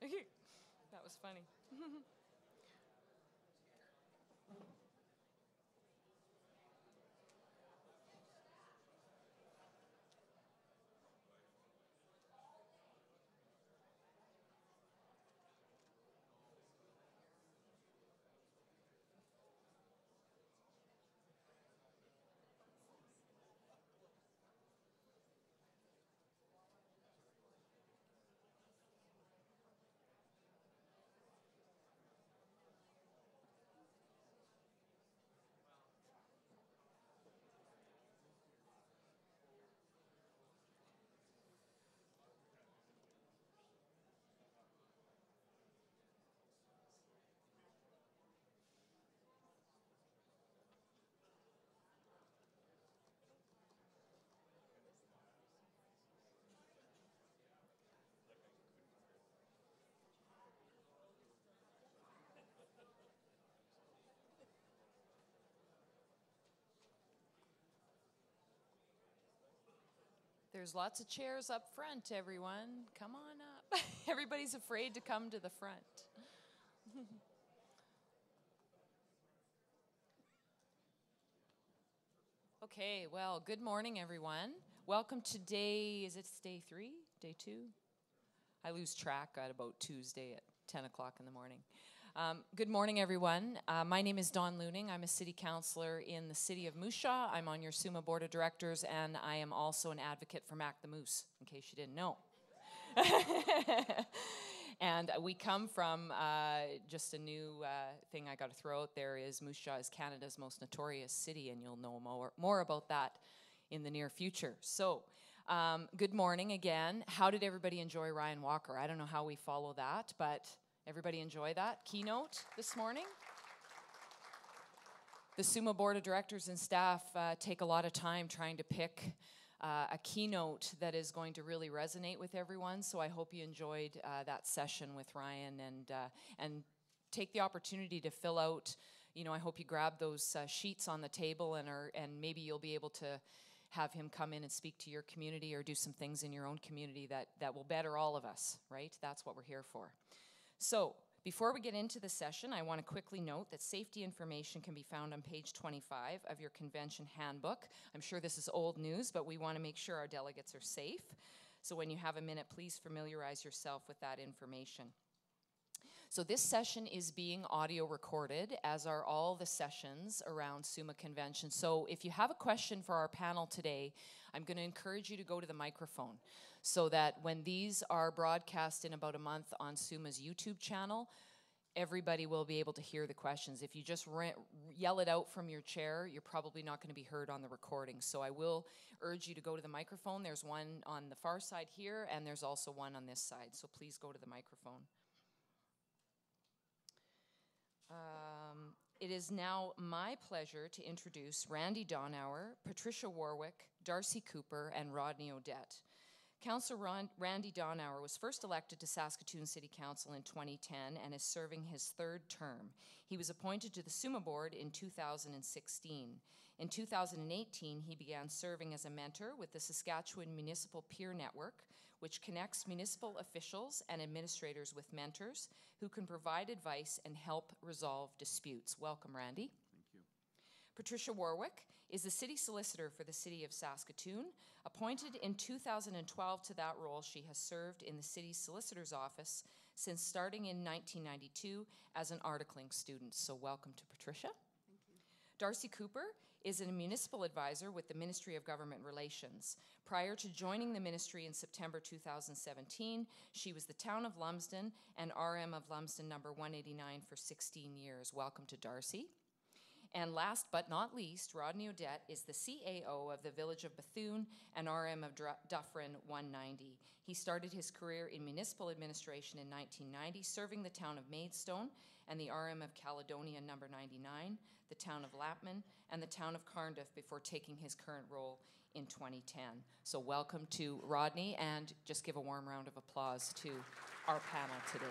that was funny. There's lots of chairs up front, everyone. Come on up. Everybody's afraid to come to the front. okay, well, good morning, everyone. Welcome to day, is it day three? Day two? I lose track at about Tuesday at 10 o'clock in the morning. Um, good morning, everyone. Uh, my name is Dawn Luhning. I'm a city councilor in the city of Moose Jaw. I'm on your SUMA board of directors, and I am also an advocate for Mac the Moose, in case you didn't know. and we come from uh, just a new uh, thing I got to throw out there is Moose Jaw is Canada's most notorious city, and you'll know more, more about that in the near future. So, um, good morning again. How did everybody enjoy Ryan Walker? I don't know how we follow that, but Everybody enjoy that keynote this morning? The SUMA Board of Directors and staff uh, take a lot of time trying to pick uh, a keynote that is going to really resonate with everyone. So I hope you enjoyed uh, that session with Ryan and uh, and take the opportunity to fill out. You know, I hope you grab those uh, sheets on the table and are and maybe you'll be able to have him come in and speak to your community or do some things in your own community that that will better all of us. Right? That's what we're here for. So, before we get into the session, I want to quickly note that safety information can be found on page 25 of your convention handbook. I'm sure this is old news, but we want to make sure our delegates are safe. So, when you have a minute, please familiarize yourself with that information. So this session is being audio recorded, as are all the sessions around SUMA Convention. So if you have a question for our panel today, I'm going to encourage you to go to the microphone so that when these are broadcast in about a month on SUMA's YouTube channel, everybody will be able to hear the questions. If you just yell it out from your chair, you're probably not going to be heard on the recording. So I will urge you to go to the microphone. There's one on the far side here, and there's also one on this side. So please go to the microphone. Um, it is now my pleasure to introduce Randy Donauer, Patricia Warwick, Darcy Cooper, and Rodney Odette. Councillor Randy Donauer was first elected to Saskatoon City Council in 2010 and is serving his third term. He was appointed to the SUMA board in 2016. In 2018, he began serving as a mentor with the Saskatchewan Municipal Peer Network, which connects municipal officials and administrators with mentors who can provide advice and help resolve disputes. Welcome, Randy. Thank you. Patricia Warwick is the city solicitor for the city of Saskatoon. Appointed in 2012 to that role, she has served in the city solicitor's office since starting in 1992 as an articling student. So, welcome to Patricia. Thank you. Darcy Cooper is a municipal advisor with the Ministry of Government Relations. Prior to joining the ministry in September 2017, she was the town of Lumsden and RM of Lumsden number 189 for 16 years. Welcome to Darcy. And last but not least, Rodney Odette is the CAO of the Village of Bethune and RM of Dufferin 190. He started his career in municipal administration in 1990, serving the town of Maidstone and the RM of Caledonia number 99, the town of Lampman, and the town of Carnduff before taking his current role in 2010. So welcome to Rodney, and just give a warm round of applause to our panel today.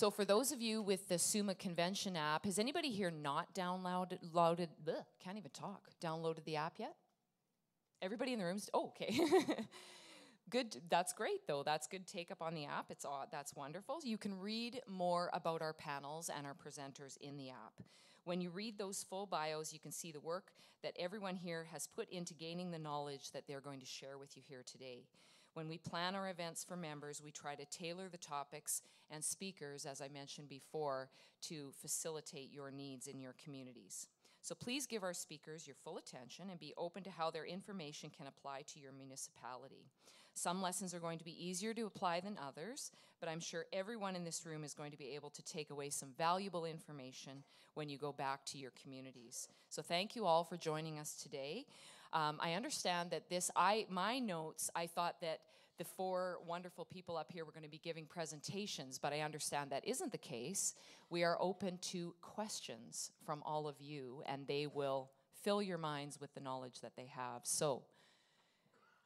So for those of you with the SUMA Convention app, has anybody here not downloaded, loaded, bleh, can't even talk, downloaded the app yet? Everybody in the room, oh, okay. Good. That's great, though. That's good take up on the app. It's aw- that's wonderful. You can read more about our panels and our presenters in the app. When you read those full bios, you can see the work that everyone here has put into gaining the knowledge that they're going to share with you here today. When we plan our events for members, we try to tailor the topics and speakers, as I mentioned before, to facilitate your needs in your communities. So please give our speakers your full attention and be open to how their information can apply to your municipality. Some lessons are going to be easier to apply than others, but I'm sure everyone in this room is going to be able to take away some valuable information when you go back to your communities. So thank you all for joining us today. Um, I understand that this, I my notes, I thought that the four wonderful people up here were going to be giving presentations, but I understand that isn't the case. We are open to questions from all of you, and they will fill your minds with the knowledge that they have. So,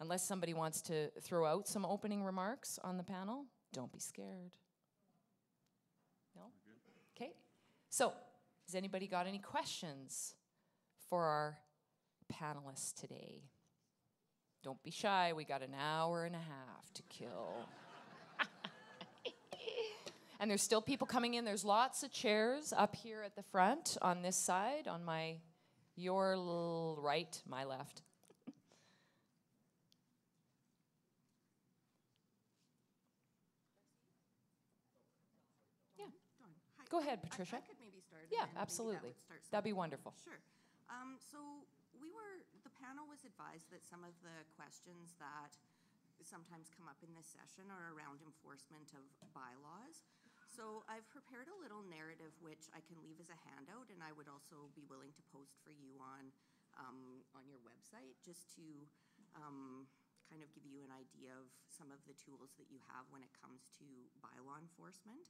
unless somebody wants to throw out some opening remarks on the panel, don't be scared. No? Okay. So, has anybody got any questions for our panelists today? Don't be shy. We got an hour and a half to kill. and there's still people coming in. There's lots of chairs up here at the front on this side, on my your l- right, my left. yeah. Go ahead, Patricia. I could maybe start. Yeah, and maybe that absolutely. would start That'd be wonderful. Sure. Um, so we were, the panel was advised that some of the questions that sometimes come up in this session are around enforcement of bylaws. So I've prepared a little narrative which I can leave as a handout, and I would also be willing to post for you on, um, on your website, just to um, kind of give you an idea of some of the tools that you have when it comes to bylaw enforcement.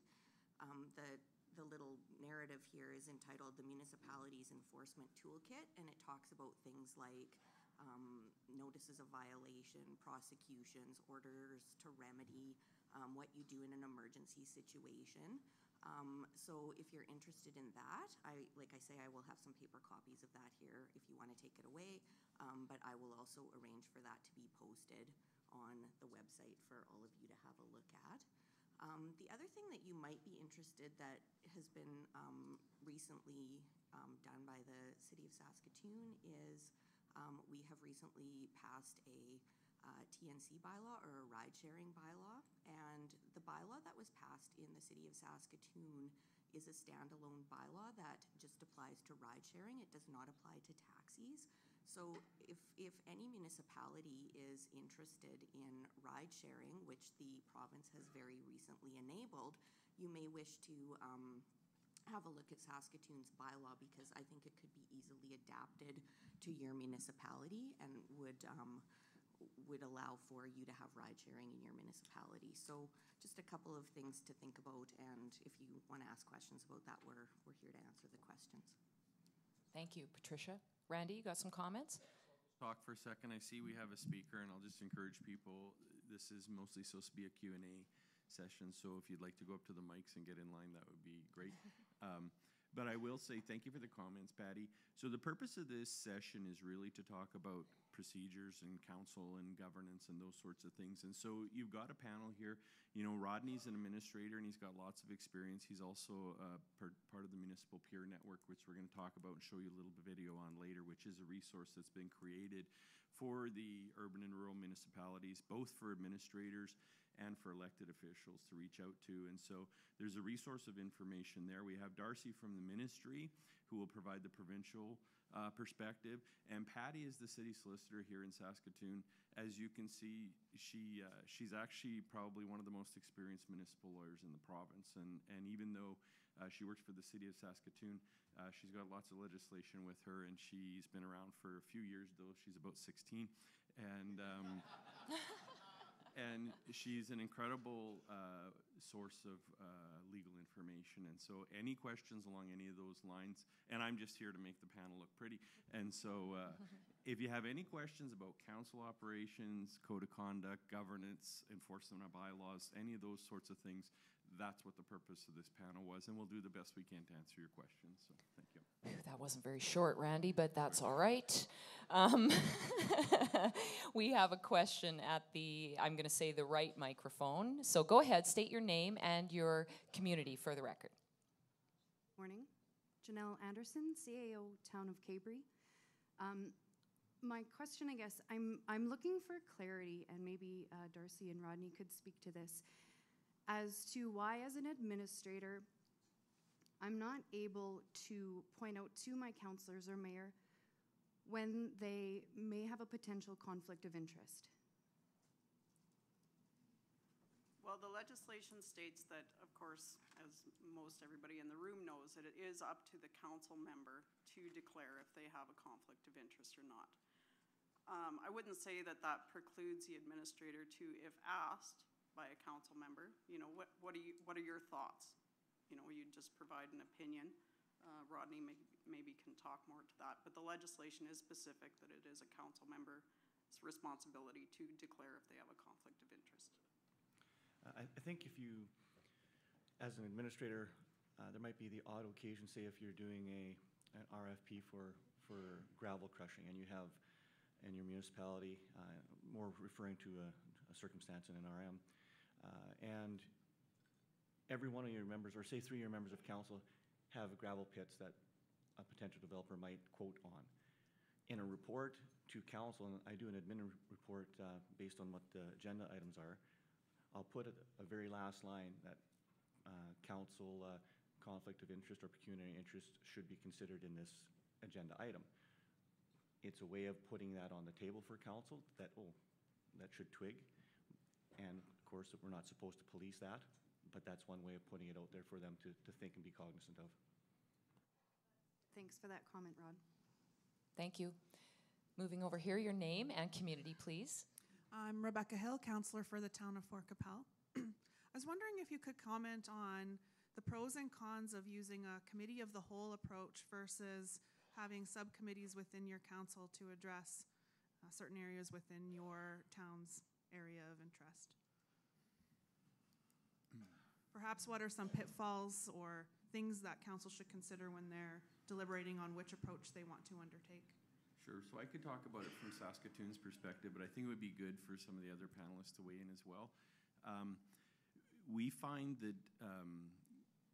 Um, the, the little narrative here is entitled The Municipalities Enforcement Toolkit, and it talks about things like um, notices of violation, prosecutions, orders to remedy, um, what you do in an emergency situation. Um, so if you're interested in that, I, like I say, I will have some paper copies of that here if you want to take it away. Um, but I will also arrange for that to be posted on the website for all of you to have a look at. Um, the other thing that you might be interested that has been um, recently um, done by the City of Saskatoon is um, we have recently passed a uh, TNC bylaw or a ride sharing bylaw. And the bylaw that was passed in the City of Saskatoon is a standalone bylaw that just applies to ride sharing. It does not apply to taxis. So if, if any municipality is interested in ride sharing, which the province has very recently enabled, you may wish to um, have a look at Saskatoon's bylaw because I think it could be easily adapted to your municipality and would um, would allow for you to have ride sharing in your municipality. So just a couple of things to think about, and if you want to ask questions about that, we're we're here to answer the questions. Thank you, Patricia. Randy, you got some comments? talk for a second. I see we have a speaker, and I'll just encourage people, this is mostly supposed to be a Q&A session, so if you'd like to go up to the mics and get in line, that would be great. Um, But I will say, thank you for the comments, Patty. So the purpose of this session is really to talk about procedures and council and governance and those sorts of things. And so you've got a panel here. You know, Rodney's an administrator, and he's got lots of experience. He's also uh, part of the Municipal Peer Network, which we're going to talk about and show you a little video on later, which is a resource that's been created for the urban and rural municipalities, both for administrators and for elected officials to reach out to. And so there's a resource of information there. We have Darcy from the ministry who will provide the provincial uh, perspective, and Patty is the city solicitor here in Saskatoon. As you can see, she uh, she's actually probably one of the most experienced municipal lawyers in the province. And and even though uh, she works for the city of Saskatoon, uh, she's got lots of legislation with her, and she's been around for a few years. Though she's about 16, and. Um, and she's an incredible uh, source of uh, legal information. And so, any questions along any of those lines, and I'm just here to make the panel look pretty. And so, uh, if you have any questions about council operations, code of conduct, governance, enforcement of bylaws, any of those sorts of things, that's what the purpose of this panel was. And we'll do the best we can to answer your questions. So, thank you. Phew, That wasn't very short, Randy, but that's all right. Um, we have a question at the, I'm going to say the right microphone. So go ahead, state your name and your community for the record. Morning. Janelle Anderson, CAO Town of Cabri. Um, my question, I guess, I'm, I'm looking for clarity, and maybe uh, Darcy and Rodney could speak to this, as to why, as an administrator, I'm not able to point out to my counselors or mayor when they may have a potential conflict of interest. Well, the legislation states that, of course, as most everybody in the room knows, that it is up to the council member to declare if they have a conflict of interest or not. Um, I wouldn't say that that precludes the administrator to, if asked by a council member, you know, what, what are you, what are your thoughts? You know, you just provide an opinion. Uh, Rodney may, maybe can talk more to that, but the legislation is specific that it is a council member's responsibility to declare if they have a conflict of interest. I, I think if you, as an administrator, uh, there might be the odd occasion, say if you're doing a, an RFP for, for gravel crushing and you have in your municipality, uh, more referring to a, a circumstance in an RM, uh, and every one of your members, or say three of your members of council, have gravel pits that a potential developer might quote on. In a report to council, and I do an admin report uh, based on what the agenda items are, I'll put at a very last line that uh, council uh, conflict of interest or pecuniary interest should be considered in this agenda item. It's a way of putting that on the table for council that, oh, that should twig. And of course, we're not supposed to police that, but that's one way of putting it out there for them to, to think and be cognizant of. Thanks for that comment, Rod. Thank you. Moving over here, your name and community, please. I'm Rebecca Hill, counselor for the town of Fort Qu'Appelle. I was wondering if you could comment on the pros and cons of using a committee of the whole approach versus having subcommittees within your council to address uh, certain areas within your town's area of interest. Perhaps what are some pitfalls or things that council should consider when they're deliberating on which approach they want to undertake? Sure, so I could talk about it from Saskatoon's perspective, but I think it would be good for some of the other panelists to weigh in as well. Um, we find that um,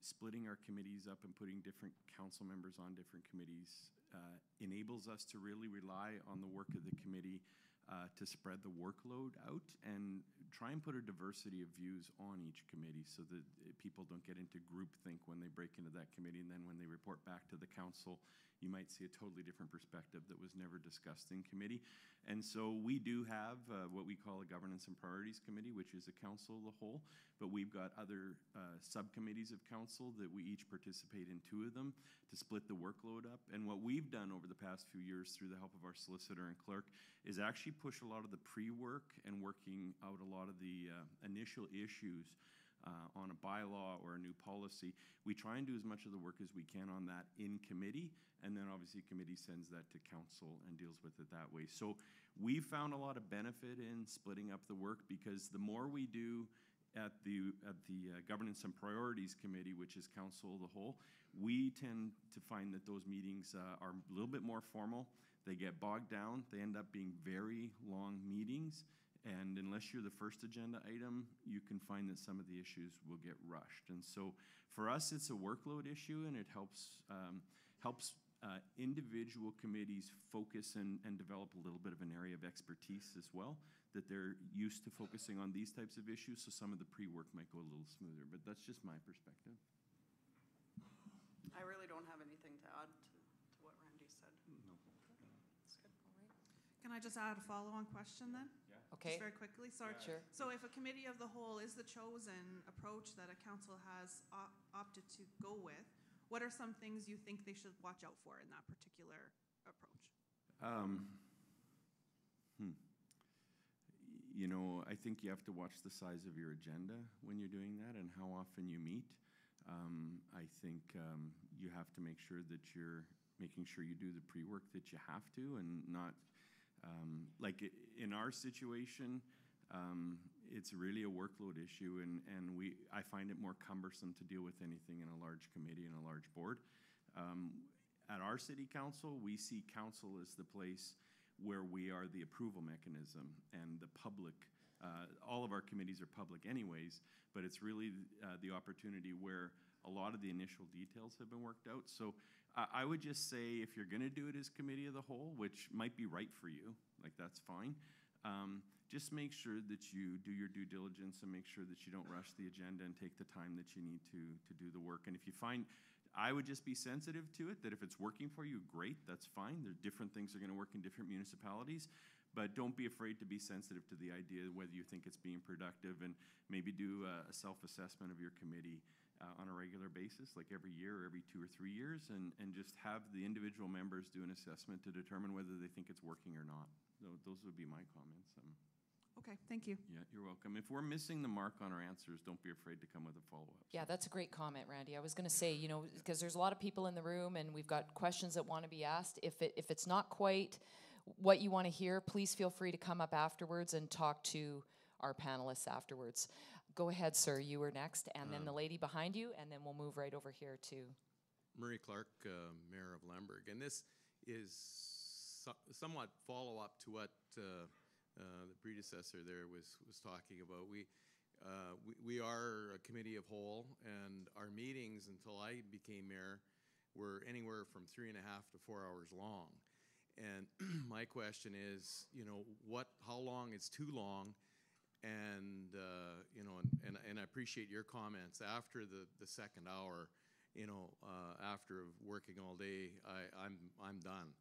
splitting our committees up and putting different council members on different committees uh, enables us to really rely on the work of the committee uh, to spread the workload out and try and put a diversity of views on each committee so that uh, people don't get into groupthink when they break into that committee and then when they report back to the council you might see a totally different perspective that was never discussed in committee. And so we do have uh, what we call a governance and priorities committee, which is a council of the whole, but we've got other uh, subcommittees of council that we each participate in two of them to split the workload up. And what we've done over the past few years through the help of our solicitor and clerk is actually push a lot of the pre-work and working out a lot of the uh, initial issues uh, on a bylaw or a new policy. We try and do as much of the work as we can on that in committee, and then obviously committee sends that to council and deals with it that way. So we found a lot of benefit in splitting up the work because the more we do at the at the uh, governance and priorities committee, which is council of the whole, we tend to find that those meetings uh, are a little bit more formal. They get bogged down. They end up being very long meetings. And unless you're the first agenda item, you can find that some of the issues will get rushed. And so for us, it's a workload issue, and it helps um, helps uh, individual committees focus and, and develop a little bit of an area of expertise as well, that they're used to focusing on these types of issues, so some of the pre-work might go a little smoother, but that's just my perspective. I really don't have anything to add to, to what Randy said. No. Can I just add a follow-on question then? Okay. Just very quickly, sorry. Sure. So if a committee of the whole is the chosen approach that a council has op- opted to go with, what are some things you think they should watch out for in that particular approach? Um, hmm. You know, I think you have to watch the size of your agenda when you're doing that and how often you meet. Um, I think um, you have to make sure that you're making sure you do the pre-work that you have to and not um, like in our situation, um, it's really a workload issue, and, and we I find it more cumbersome to deal with anything in a large committee and a large board. Um, at our city council, we see council as the place where we are the approval mechanism and the public, uh, all of our committees are public anyways, but it's really uh, the opportunity where a lot of the initial details have been worked out. So I, would just say if you're going to do it as committee of the whole, which might be right for you, like that's fine. Um, just make sure that you do your due diligence and make sure that you don't rush the agenda and take the time that you need to to do the work. And if you find, I would just be sensitive to it. That if it's working for you, great, that's fine. There are different things that are going to work in different municipalities, but don't be afraid to be sensitive to the idea whether you think it's being productive and maybe do a, a self-assessment of your committee uh, on a regular basis, like every year or every two or three years, and, and just have the individual members do an assessment to determine whether they think it's working or not. Tho- Those would be my comments. Um, Okay, thank you. yeah, you're welcome. If we're missing the mark on our answers, don't be afraid to come with a follow-up. Yeah, that's a great comment, Randy. I was going to say, you know, because there's a lot of people in the room and we've got questions that want to be asked. If it if it's not quite what you want to hear, please feel free to come up afterwards and talk to our panelists afterwards. Go ahead, sir. You were next, and then the lady behind you, and then we'll move right over here to. Murray Clark, uh, Mayor of Lemberg, and this is so- somewhat follow-up to what uh, uh, the predecessor there was, was talking about. We, uh, we, we are a committee of whole, and our meetings until I became mayor were anywhere from three and a half to four hours long. And my question is, you know, what, how long is too long? And, uh, you know, and, and, and I appreciate your comments after the, the second hour, you know, uh, after working all day, I, I'm, I'm done.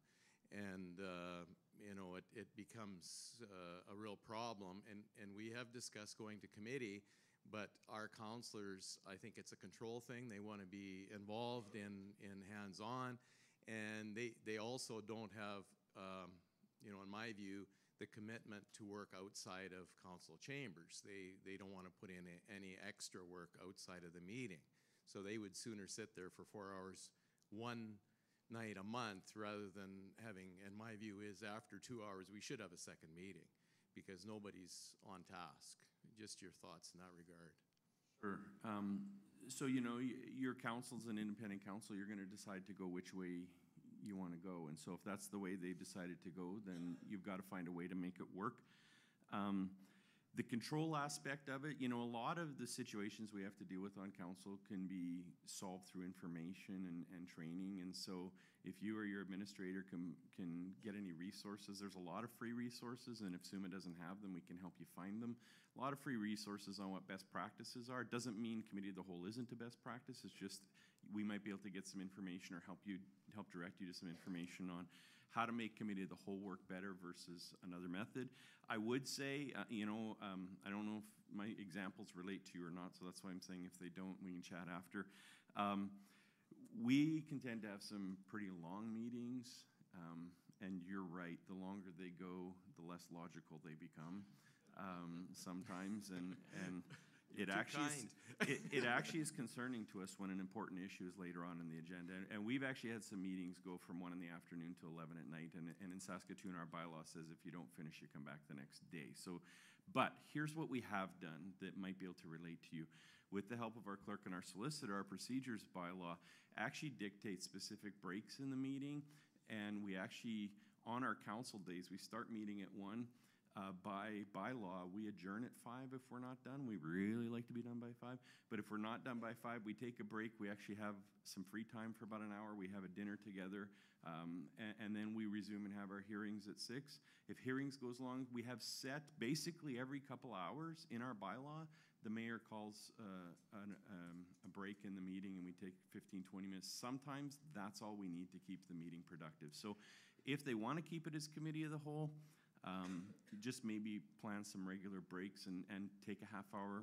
And, uh, you know, it, it becomes uh, a real problem. And, and we have discussed going to committee, but our counselors, I think it's a control thing. They want to be involved in, in hands-on. And they, they also don't have, um, you know, in my view, the commitment to work outside of council chambers. They, they don't want to put in a- any extra work outside of the meeting. So they would sooner sit there for four hours one night a month rather than having, and my view is after two hours, we should have a second meeting because nobody's on task. Just your thoughts in that regard. Sure. Um, so, you know, your council's an independent council, you're gonna decide to go which way you wanna go. And so if that's the way they've decided to go, then you've gotta find a way to make it work. Um, the control aspect of it, you know, a lot of the situations we have to deal with on council can be solved through information and, and training. And so if you or your administrator can, can get any resources, there's a lot of free resources. And if SUMA doesn't have them, we can help you find them. A lot of free resources on what best practices are. It Doesn't mean committee of the whole isn't a best practice. It's just we might be able to get some information or help you, help direct you to some information on how to make committee of the whole work better versus another method. I would say, uh, you know, um, I don't know if my examples relate to you or not, so that's why I'm saying if they don't, we can chat after. Um, we can tend to have some pretty long meetings, um, and you're right. The longer they go, the less logical they become um, sometimes, and and it Too actually is, it, it actually is concerning to us when an important issue is later on in the agenda. And, and we've actually had some meetings go from one in the afternoon to eleven at night. And, and in Saskatoon, our bylaw says if you don't finish, you come back the next day. So, but here's what we have done that might be able to relate to you. With the help of our clerk and our solicitor, our procedures bylaw actually dictates specific breaks in the meeting. And we actually, on our council days, we start meeting at one. Uh, by bylaw, we adjourn at five if we're not done. We really like to be done by five. But if we're not done by five, we take a break. We actually have some free time for about an hour. We have a dinner together. Um, and, and then we resume and have our hearings at six. If hearings goes long, we have set basically every couple hours in our bylaw. The mayor calls uh, an, um, a break in the meeting and we take 15, 20 minutes. Sometimes that's all we need to keep the meeting productive. So if they want to keep it as committee of the whole, um, just maybe plan some regular breaks and, and take a half hour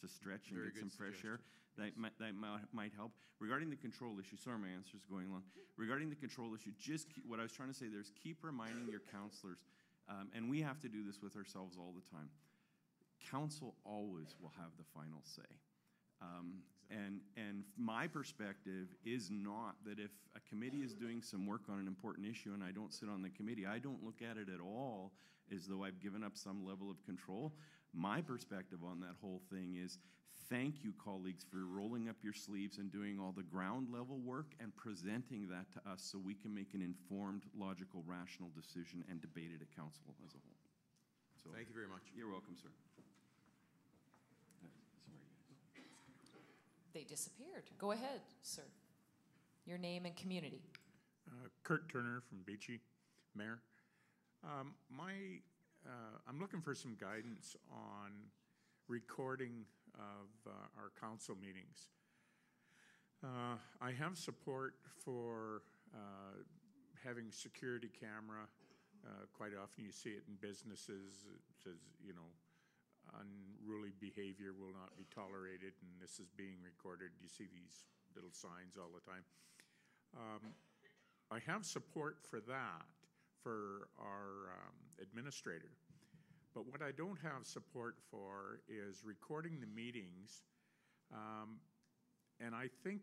to stretch and Very get some fresh air. That might, that might, might help. Regarding the control issue, sorry, my answer's going long. Regarding the control issue, just keep, what I was trying to say there is keep reminding your counselors, um, and we have to do this with ourselves all the time. Council always will have the final say. Um, and, and my perspective is not that if a committee is doing some work on an important issue and I don't sit on the committee, I don't look at it at all as though I've given up some level of control. My perspective on that whole thing is thank you, colleagues, for rolling up your sleeves and doing all the ground level work and presenting that to us so we can make an informed, logical, rational decision and debate it at council as a whole. So, Thank you very much. You're welcome, sir. Uh, Sorry. They disappeared. Go ahead, sir. Your name and community. Uh, Kurt Turner from Beechy, Mayor. Um, My, uh, I'm looking for some guidance on recording of uh, our council meetings. Uh, I have support for uh, having security camera. Uh, Quite often you see it in businesses, it says, you know, unruly behavior will not be tolerated, and this is being recorded. You see these little signs all the time. Um, I have support for that for our um, administrator. But what I don't have support for is recording the meetings. Um, and I think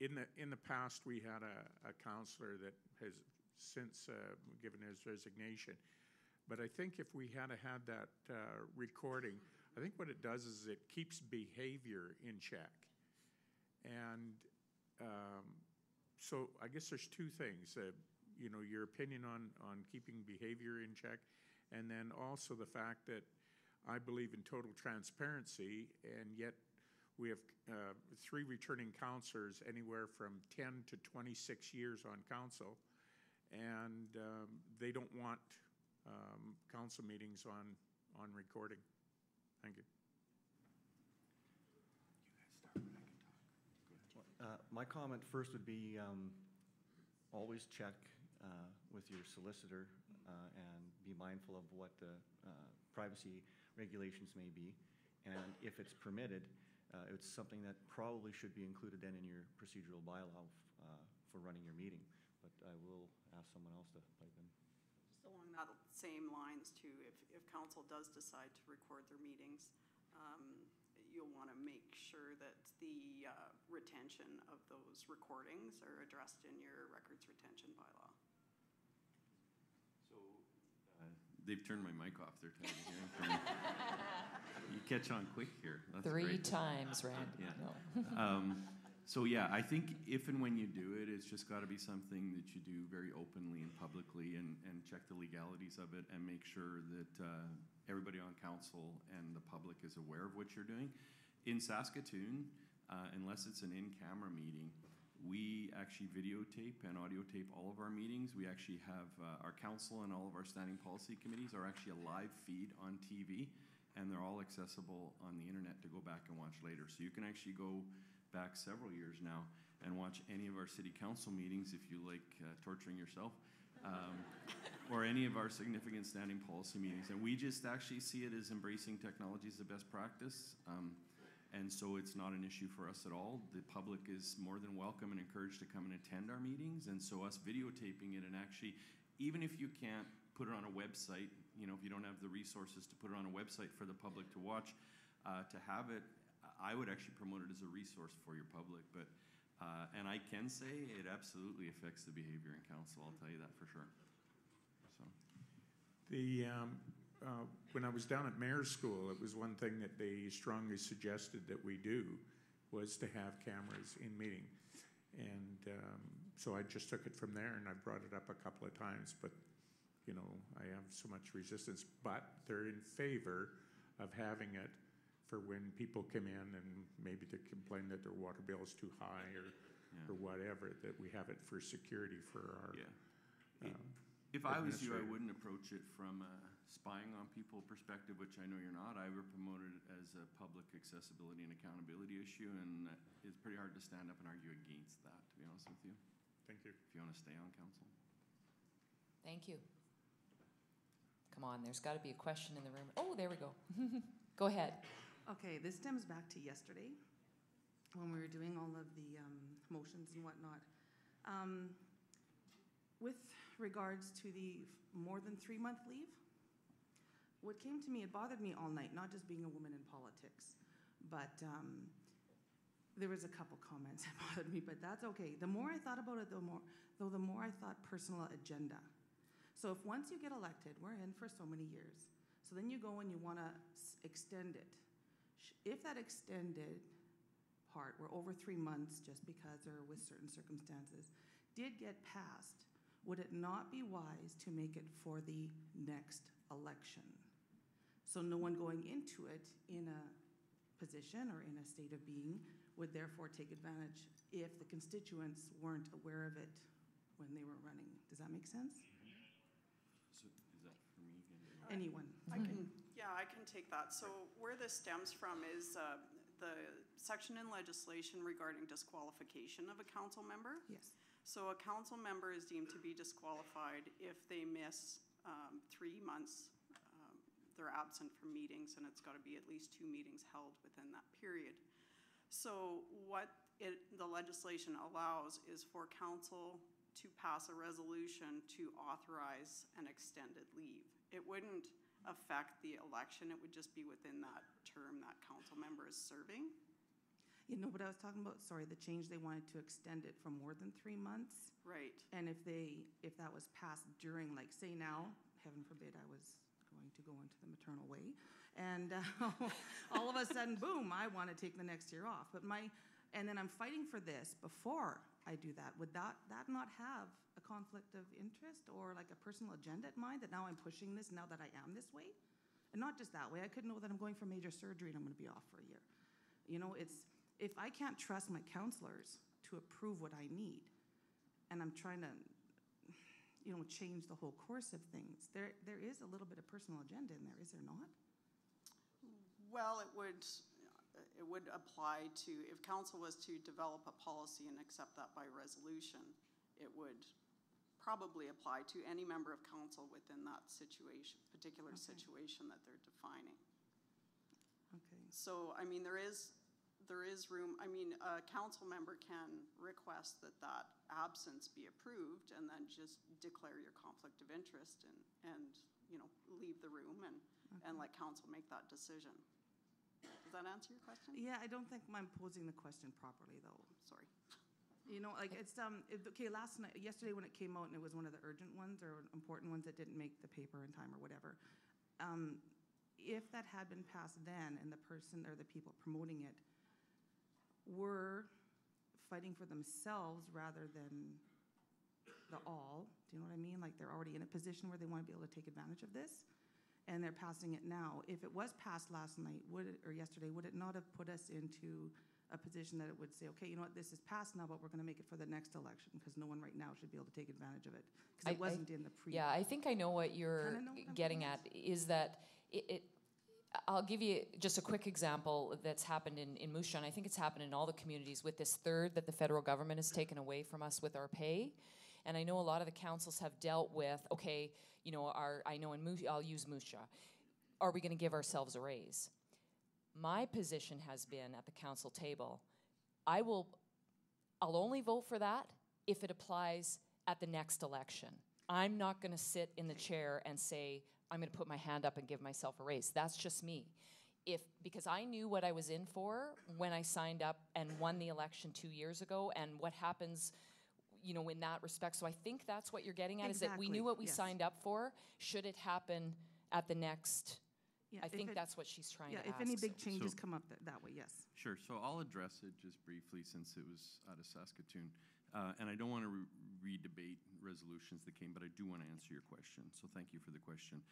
in the, in the past, we had a, a counselor that has since uh, given his resignation. But I think if we had had that uh, recording, I think what it does is it keeps behavior in check. And um, so I guess there's two things. Uh, you know, your opinion on, on keeping behavior in check, and then also the fact that I believe in total transparency, and yet we have uh, three returning counselors, anywhere from 10 to 26 years on council, and um, they don't want um, council meetings on, on recording. Thank you. Uh, My comment first would be, um, always check uh, with your solicitor uh, and be mindful of what the uh, privacy regulations may be. And if it's permitted, uh, it's something that probably should be included then in your procedural bylaw uh, for running your meeting. But I will ask someone else to pipe in. Just along that same lines too, if, if council does decide to record their meetings, um, you'll want to make sure that the uh, retention of those recordings are addressed in your records retention bylaw. So, uh, they've turned my mic off. They're tired of hearing from me. You catch on quick here. That's Three great. times, Randy. Yeah. No. Um, so yeah, I think if and when you do it, it's just got to be something that you do very openly and publicly, and, and check the legalities of it, and make sure that uh, everybody on council and the public is aware of what you're doing. In Saskatoon, uh, unless it's an in-camera meeting, we actually videotape and audio tape all of our meetings. We actually have uh, our council and all of our standing policy committees are actually a live feed on TV, and they're all accessible on the internet to go back and watch later. So you can actually go back several years now and watch any of our city council meetings if you like uh, torturing yourself. Um, or any of our significant standing policy meetings. And we just actually see it as embracing technology as the best practice. Um, and so it's not an issue for us at all. The public is more than welcome and encouraged to come and attend our meetings. And so us videotaping it and actually, even if you can't put it on a website, you know, if you don't have the resources to put it on a website for the public to watch, uh, to have it, I would actually promote it as a resource for your public. But uh, and I can say it absolutely affects the behavior in council. I'll tell you that for sure. So. The, um, uh, when I was down at mayor's school, it was one thing that they strongly suggested that we do was to have cameras in meeting. And um, so I just took it from there and I brought it up a couple of times, but, you know, I have so much resistance. But they're in favor of having it for when people come in and maybe they complain that their water bill is too high or, Yeah. or whatever, that we have it for security for our. Yeah. um, If I was you, I wouldn't approach it from a spying on people perspective, which I know you're not. I would promote it as a public accessibility and accountability issue, and it's pretty hard to stand up and argue against that, to be honest with you, Thank you. if you want to stay on council. Thank you. Come on, there's got to be a question in the room. Oh, there we go. Go ahead. Okay, this stems back to yesterday, when we were doing all of the um, motions and whatnot. Um, With regards to the more than three-month leave, what came to me, it bothered me all night, not just being a woman in politics, but um, there was a couple comments that bothered me, but that's okay. The more I thought about it, the more, though, the more I thought personal agenda. So if once you get elected, we're in for so many years. So then you go and you want to extend it. Sh- If that extended part were over three months, just because or with certain circumstances, did get passed, would it not be wise to make it for the next election? So no one going into it in a position or in a state of being would therefore take advantage if the constituents weren't aware of it when they were running. Does that make sense? Mm-hmm. So is that for me? Anyone? I can, yeah, I can take that. So where this stems from is uh, the section in legislation regarding disqualification of a council member. Yes. So a council member is deemed to be disqualified if they miss um, three months, um, they're absent from meetings, and it's got to be at least two meetings held within that period. So what it, the legislation allows is for council to pass a resolution to authorize an extended leave. It wouldn't affect the election, it would just be within that term that council member is serving. You know what I was talking about? Sorry, the change, they wanted to extend it for more than three months. Right. And if they, if that was passed during, like, say now, heaven forbid, I was going to go into the maternal way, and uh, all of a sudden, boom, I want to take the next year off. But my, and then I'm fighting for this before I do that. Would that, that not have a conflict of interest or like a personal agenda at mind that now I'm pushing this now that I am this way? And not just that way, I could know that I'm going for major surgery and I'm going to be off for a year. You know, it's, if I can't trust my counselors to approve what I need, and I'm trying to, you know, change the whole course of things, there, there is a little bit of personal agenda in there, is there not? Well, it would, it would apply to, if council was to develop a policy and accept that by resolution, it would probably apply to any member of council within that situation, particular Okay. situation that they're defining. Okay. So, I mean, there is, there is room, I mean, a council member can request that that absence be approved and then just declare your conflict of interest and, and, you know, leave the room and, and let council make that decision. Does that answer your question? Yeah, I don't think I'm posing the question properly, though. Sorry. You know, like, it's, um, it- okay, last night, yesterday when it came out and it was one of the urgent ones or important ones that didn't make the paper in time or whatever, um, if that had been passed then and the person or the people promoting it were fighting for themselves rather than the all, do you know what I mean? Like, they're already in a position where they want to be able to take advantage of this, and they're passing it now. If it was passed last night, would it, or yesterday, would it not have put us into a position that it would say, okay, you know what, this is passed now, but we're gonna make it for the next election, because no one right now should be able to take advantage of it, because it I- wasn't in the pre. Yeah, I think I know what you're know what getting at, is that it, it, I'll give you just a quick example that's happened in, in Moose Jaw, and I think it's happened in all the communities with this third that the federal government has taken away from us with our pay. And I know a lot of the councils have dealt with, okay, you know, our, I know in Moose Jaw, I'll use Moose Jaw, Are we gonna give ourselves a raise? My position has been at the council table, I will, I'll only vote for that if it applies at the next election. I'm not gonna sit in the chair and say, I'm gonna put my hand up and give myself a raise. That's just me. If, because I knew what I was in for when I signed up and won the election two years ago and what happens, you know, in that respect. So I think that's what you're getting at, is that we knew what we yes. signed up for. Should it happen at the next, Yeah, I think it- that's what she's trying to Yeah, ask. if any big so- changes So- come up that, that way, yes. Sure, so I'll address it just briefly since it was out of Saskatoon. Uh, and I don't want to re- re-debate resolutions that came, but I do want to answer your question, so thank you for the question.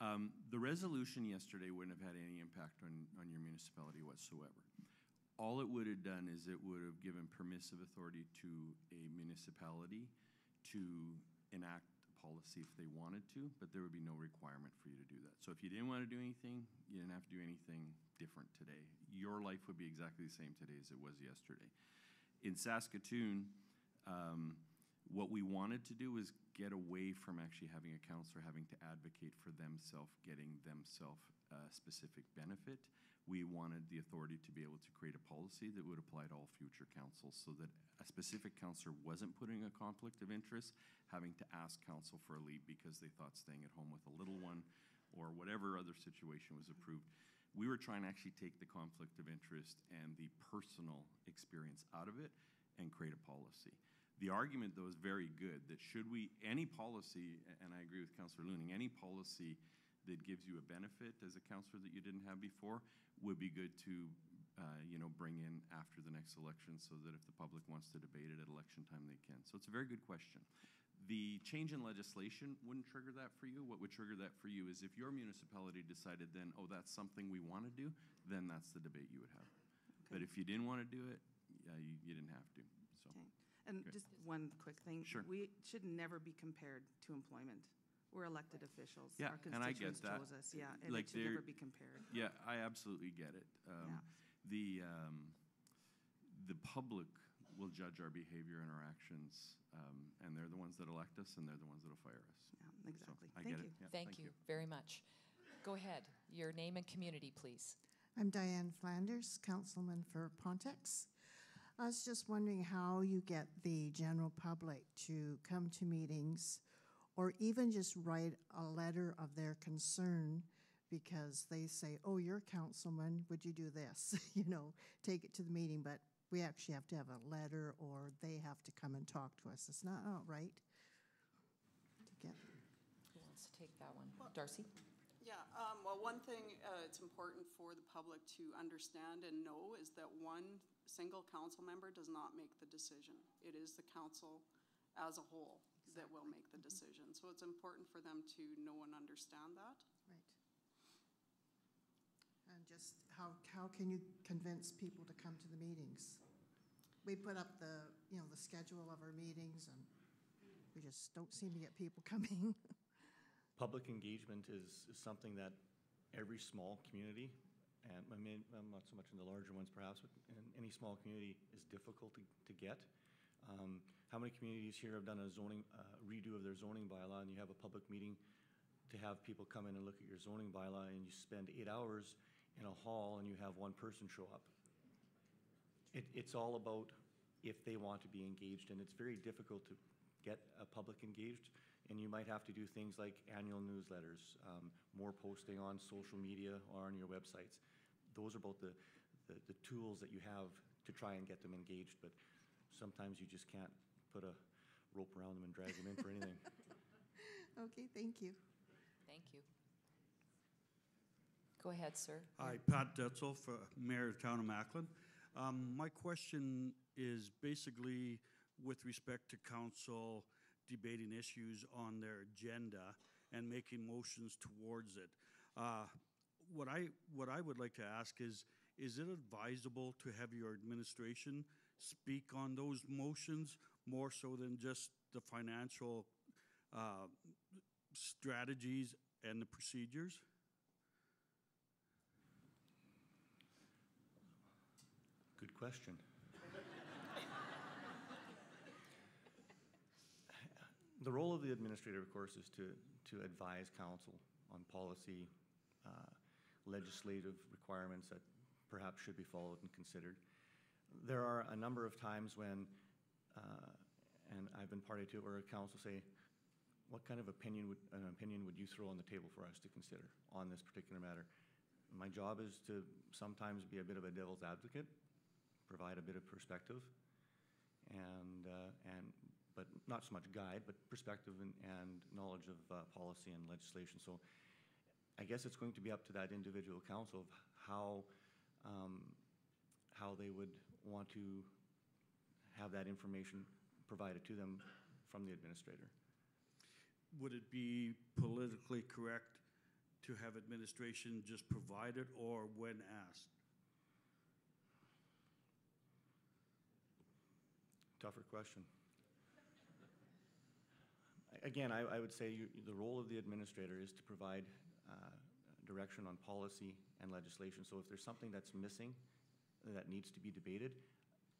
Um, the resolution yesterday wouldn't have had any impact on, on your municipality whatsoever. All it would have done is it would have given permissive authority to a municipality to enact a policy if they wanted to, but there would be no requirement for you to do that. So if you didn't want to do anything, you didn't have to do anything different today. Your life would be exactly the same today as it was yesterday. In Saskatoon, um, what we wanted to do was get away from actually having a counselor having to advocate for themselves, getting themselves a specific benefit. We wanted the authority to be able to create a policy that would apply to all future councils so that a specific counselor wasn't putting a conflict of interest, having to ask council for a leave because they thought staying at home with a little one or whatever other situation was approved. We were trying to actually take the conflict of interest and the personal experience out of it and create a policy. The argument, though, is very good, that should we, any policy, and I agree with Councillor Luhning, any policy that gives you a benefit as a counselor that you didn't have before would be good to, uh, you know, bring in after the next election so that if the public wants to debate it at election time, they can. So it's a very good question. The change in legislation wouldn't trigger that for you. What would trigger that for you is if your municipality decided then, oh, that's something we want to do, then that's the debate you would have. But if you didn't want to do it, yeah, you, you didn't have to, so. Okay. And Okay. just one quick thing. Sure. We should never be compared to employment. We're elected officials. Yeah, Our and I get constituents that. chose us, yeah, and Like it should never they're- be compared. Yeah, I absolutely get it. Um, Yeah. The, um, the public will judge our behavior and our actions, um, and they're the ones that elect us, and they're the ones that'll fire us. Yeah, So, exactly. I Thank get you. it. Yeah, Thank you very much. Go ahead. Your name and community, please. I'm Diane Flanders, councilman for Ponteix. I was just wondering how you get the general public to come to meetings or even just write a letter of their concern because they say, oh, you're a councilman, would you do this? You know, take it to the meeting, but we actually have to have a letter or they have to come and talk to us. It's not outright to get Who wants to take that one? Darcy? Yeah, um, well, one thing, uh, it's important for the public to understand and know is that one single council member does not make the decision. It is the council as a whole that will make the decision. So it's important for them to know and understand that. Right. And just how, how can you convince people to come to the meetings? We put up the, you know, the schedule of our meetings and we just don't seem to get people coming. Public engagement is, is something that every small community, and I mean, I'm not so much in the larger ones perhaps, but in any small community is difficult to, to get. Um, How many communities here have done a zoning, uh, redo of their zoning bylaw and you have a public meeting to have people come in and look at your zoning bylaw and you spend eight hours in a hall and you have one person show up? It, it's all about if they want to be engaged, and it's very difficult to get a public engaged. And you might have to do things like annual newsletters, um, more posting on social media or on your websites. Those are both the, the, the tools that you have to try and get them engaged, but sometimes you just can't put a rope around them and drag them in for anything. Okay, thank you. Thank you. Go ahead, sir. Hi, Pat Detzel, for Mayor of Town of Macklin. Um, My question is basically with respect to council debating issues on their agenda and making motions towards it. Uh, What I, what I would like to ask is, is it advisable to have your administration speak on those motions more so than just the financial uh, strategies and the procedures? Good question. The role of the administrator, of course, is to, to advise council on policy, uh, legislative requirements that perhaps should be followed and considered. There are a number of times when, and I've been party to where a council say, what kind of opinion would, an opinion would you throw on the table for us to consider on this particular matter? My job is to sometimes be a bit of a devil's advocate, provide a bit of perspective, and, uh, and, but not so much guide, but perspective and, and knowledge of uh, policy and legislation. So I guess it's going to be up to that individual council of how, um, how they would want to have that information provided to them from the administrator. Would it be politically correct to have administration just provide it or when asked? Tougher question. Again, I, I would say you, the role of the administrator is to provide uh, direction on policy and legislation. So if there's something that's missing that needs to be debated,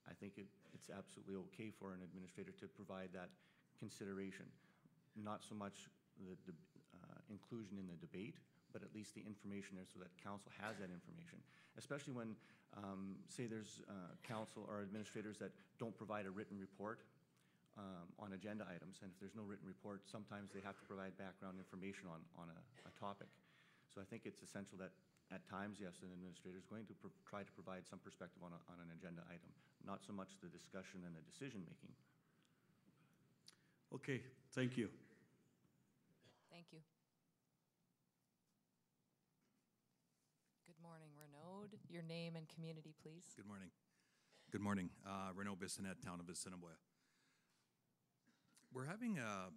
I think it, it's absolutely okay for an administrator to provide that consideration. Not so much the, uh, inclusion in the debate, but at least the information there so that council has that information. Especially when, um, say there's uh, council or administrators that don't provide a written report um, on agenda items, and if there's no written report, sometimes they have to provide background information on, on a, a topic. So I think it's essential that at times, yes, an administrator is going to try to provide some perspective on, a, on an agenda item, not so much the discussion and the decision making. Okay, thank you. Thank you. Good morning, Renaud. Your name and community, please. Good morning. Good morning. Uh, Renaud Bissonnette, town of Assiniboia. We're having a,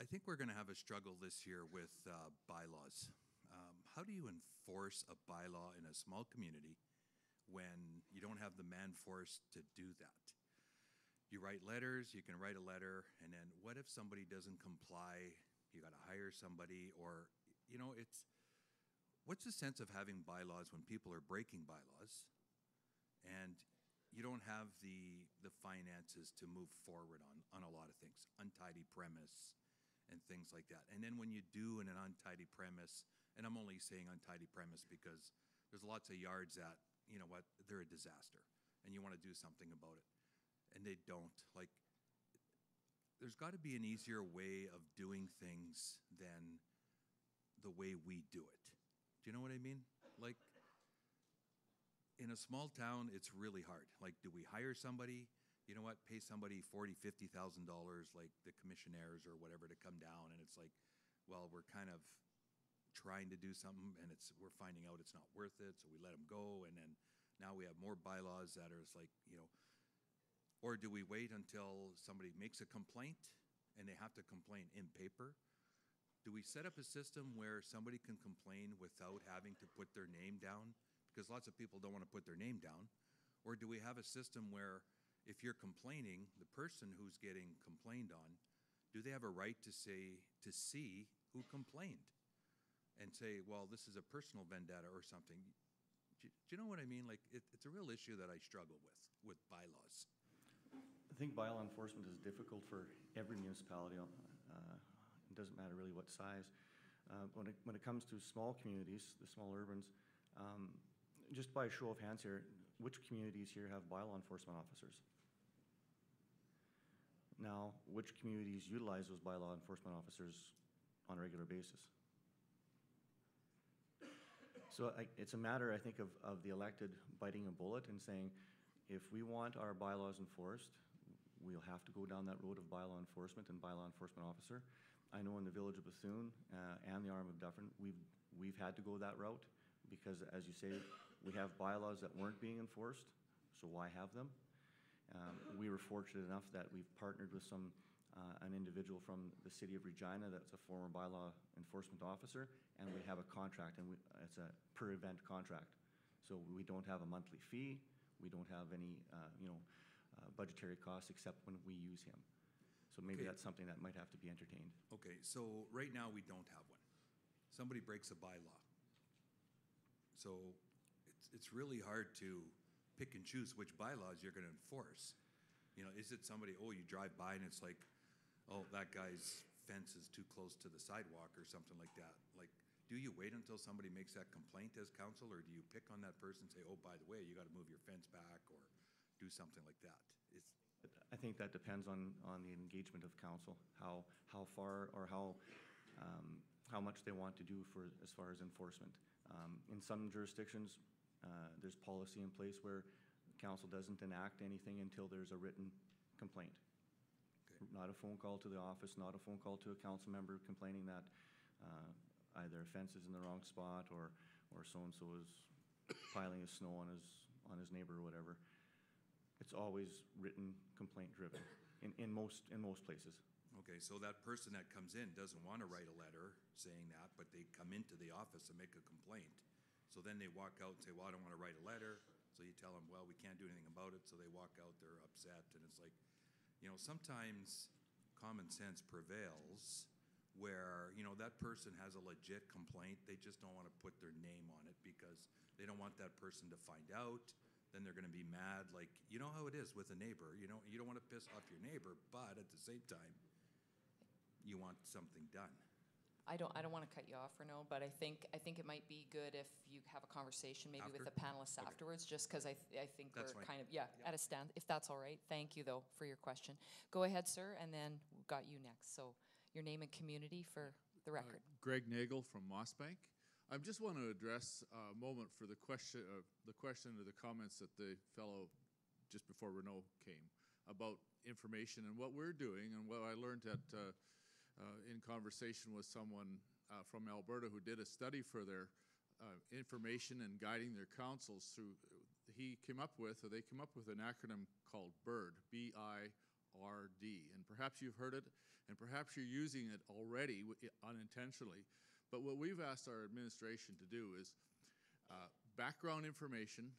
I think we're going to have a struggle this year with uh, bylaws. How do you enforce a bylaw in a small community when you don't have the man force to do that? You write letters, you can write a letter, and then what if somebody doesn't comply? You got to hire somebody, or, you know, it's, what's the sense of having bylaws when people are breaking bylaws and you don't have the the finances to move forward on on a lot of things untidy premise and things like that and then when you do in an untidy premise and i'm only saying untidy premise because there's lots of yards that you know what they're a disaster and you want to do something about it and they don't like there's got to be an easier way of doing things than the way we do it do you know what I mean? Like, in a small town, it's really hard. Like, do we hire somebody? You know what? Pay somebody forty, fifty thousand dollars, like the commissionaires or whatever, to come down, and it's like, well, we're kind of trying to do something, and it's we're finding out it's not worth it, so we let them go, and then now we have more bylaws that are like, you know, or do we wait until somebody makes a complaint and they have to complain in paper? Do we set up a system where somebody can complain without having to put their name down? Because lots of people don't want to put their name down. Or do we have a system where if you're complaining, the person who's getting complained on, do they have a right to say, to see who complained? And say, well, this is a personal vendetta or something. Do, you know what I mean? Like, it, it's a real issue that I struggle with, with bylaws. I think bylaw enforcement is difficult for every municipality. Uh, it doesn't matter really what size. Uh, when, it, when it comes to small communities, the small urbans, um, just by a show of hands here, which communities here have bylaw enforcement officers? Now, which communities utilize those bylaw enforcement officers on a regular basis? So I, it's a matter, I think, of, of the elected biting a bullet and saying, if we want our bylaws enforced, we'll have to go down that road of bylaw enforcement and bylaw enforcement officer. I know in the village of Bethune uh, and the RM of Dufferin, we've, we've had to go that route because, as you say, we have bylaws that weren't being enforced, so why have them? Um, we were fortunate enough that we've partnered with some, uh, an individual from the city of Regina that's a former bylaw enforcement officer, and we have a contract, and we, it's a per event contract. So we don't have a monthly fee, we don't have any, uh, you know, uh, budgetary costs except when we use him. So maybe Okay. that's something that might have to be entertained. Okay, so right now we don't have one. Somebody breaks a bylaw. So it's, it's really hard to pick and choose which bylaws you're gonna enforce. You know, is it somebody, oh, you drive by and it's like, oh, that guy's fence is too close to the sidewalk or something like that? Like, do you wait until somebody makes that complaint as council, or do you pick on that person and say, oh, by the way, you gotta move your fence back, or do something like that? It's, I think that depends on, on the engagement of council, how, how far or how, um, how much they want to do for, as far as enforcement. Um, in some jurisdictions, uh, there's policy in place where council doesn't enact anything until there's a written complaint. Not a phone call to the office, not a phone call to a council member complaining that, uh, either a fence is in the wrong spot or, or so-and-so is piling his snow on his, on his neighbor or whatever. It's always written complaint driven in, in most, in most places. Okay, so that person that comes in doesn't want to write a letter saying that, but they come into the office and make a complaint. So then they walk out and say, well, I don't want to write a letter. So you tell them, well, we can't do anything about it. So they walk out, they're upset. And it's like, you know, sometimes common sense prevails where, you know, that person has a legit complaint. They just don't want to put their name on it because they don't want that person to find out. Then they're going to be mad. Like, you know how it is with a neighbor. You know, you don't want to piss off your neighbor, but at the same time, you want something done. I don't, I don't want to cut you off, Renaud, but I think, I think it might be good if you have a conversation maybe with After? the panelists Okay. afterwards, just because I, th- I think That's we're fine. kind of, yeah, at a stand, if that's all right. Thank you, though, for your question. Go ahead, sir, and then we've got you next. So your name and community for the Uh, record. Greg Nagel from Mossbank. I just want to address a moment for the question, uh, the question or the comments that the fellow just before Renaud came about information and what we're doing and what I learned at, uh, uh, in conversation with someone uh, from Alberta who did a study for their uh, information and guiding their councils through, he came up with, or they came up with an acronym called BIRD, B-I-R-D. And perhaps you've heard it, and perhaps you're using it already unintentionally. But what we've asked our administration to do is uh, background information,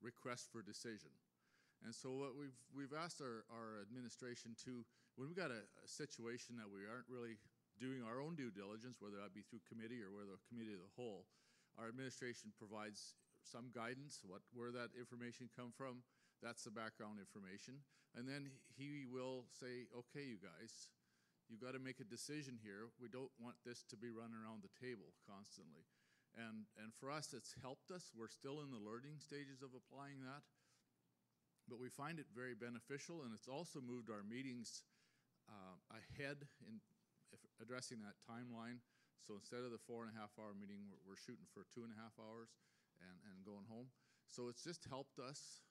request for decision. And so what we've, we've asked our, our administration to, when we've got a, a situation that we aren't really doing our own due diligence, whether that be through committee or whether committee of the whole, our administration provides some guidance, what, where that information come from, that's the background information. And then he will say, okay, you guys, you got to make a decision here. We don't want this to be running around the table constantly. And, and for us, it's helped us. We're still in the learning stages of applying that. But we find it very beneficial, and it's also moved our meetings uh, ahead in if addressing that timeline. So instead of the four and a half hour meeting, we're, we're shooting for two and a half hours and, and going home. So it's just helped us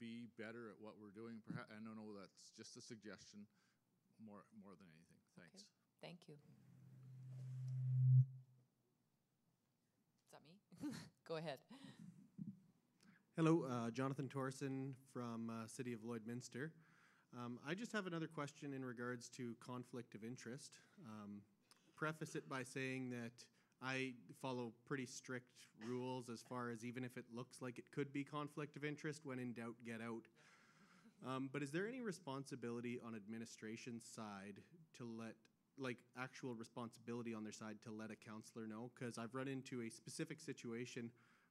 be better at what we're doing. Perhaps, I don't know, that's just a suggestion more, more than anything. Thanks. Thank you. Is that me? Go ahead. Hello, uh, Jonathan Torson from uh, City of Lloydminster. Um, I just have another question in regards to conflict of interest. Um, preface it by saying that I follow pretty strict rules as far as even if it looks like it could be conflict of interest, when in doubt, get out. Um, but is there any responsibility on administration's side to let, like, actual responsibility on their side to let a counselor know? Because I've run into a specific situation.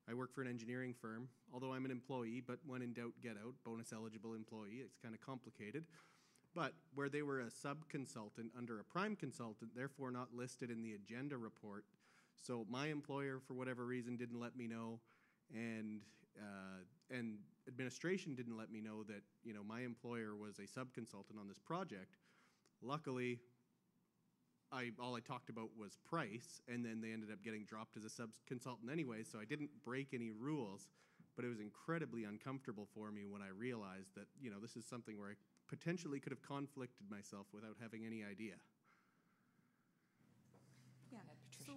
I work for an engineering firm, although I'm an employee, but when in doubt, get out. Bonus eligible employee. It's kind of complicated. But where they were a sub consultant under a prime consultant, therefore not listed in the agenda report. So my employer, for whatever reason, didn't let me know, and uh, and administration didn't let me know that you know my employer was a sub consultant on this project. Luckily, I all I talked about was price, and then they ended up getting dropped as a sub consultant anyway. So I didn't break any rules, but it was incredibly uncomfortable for me when I realized that you know this is something where I potentially could have conflicted myself without having any idea. Yeah, so,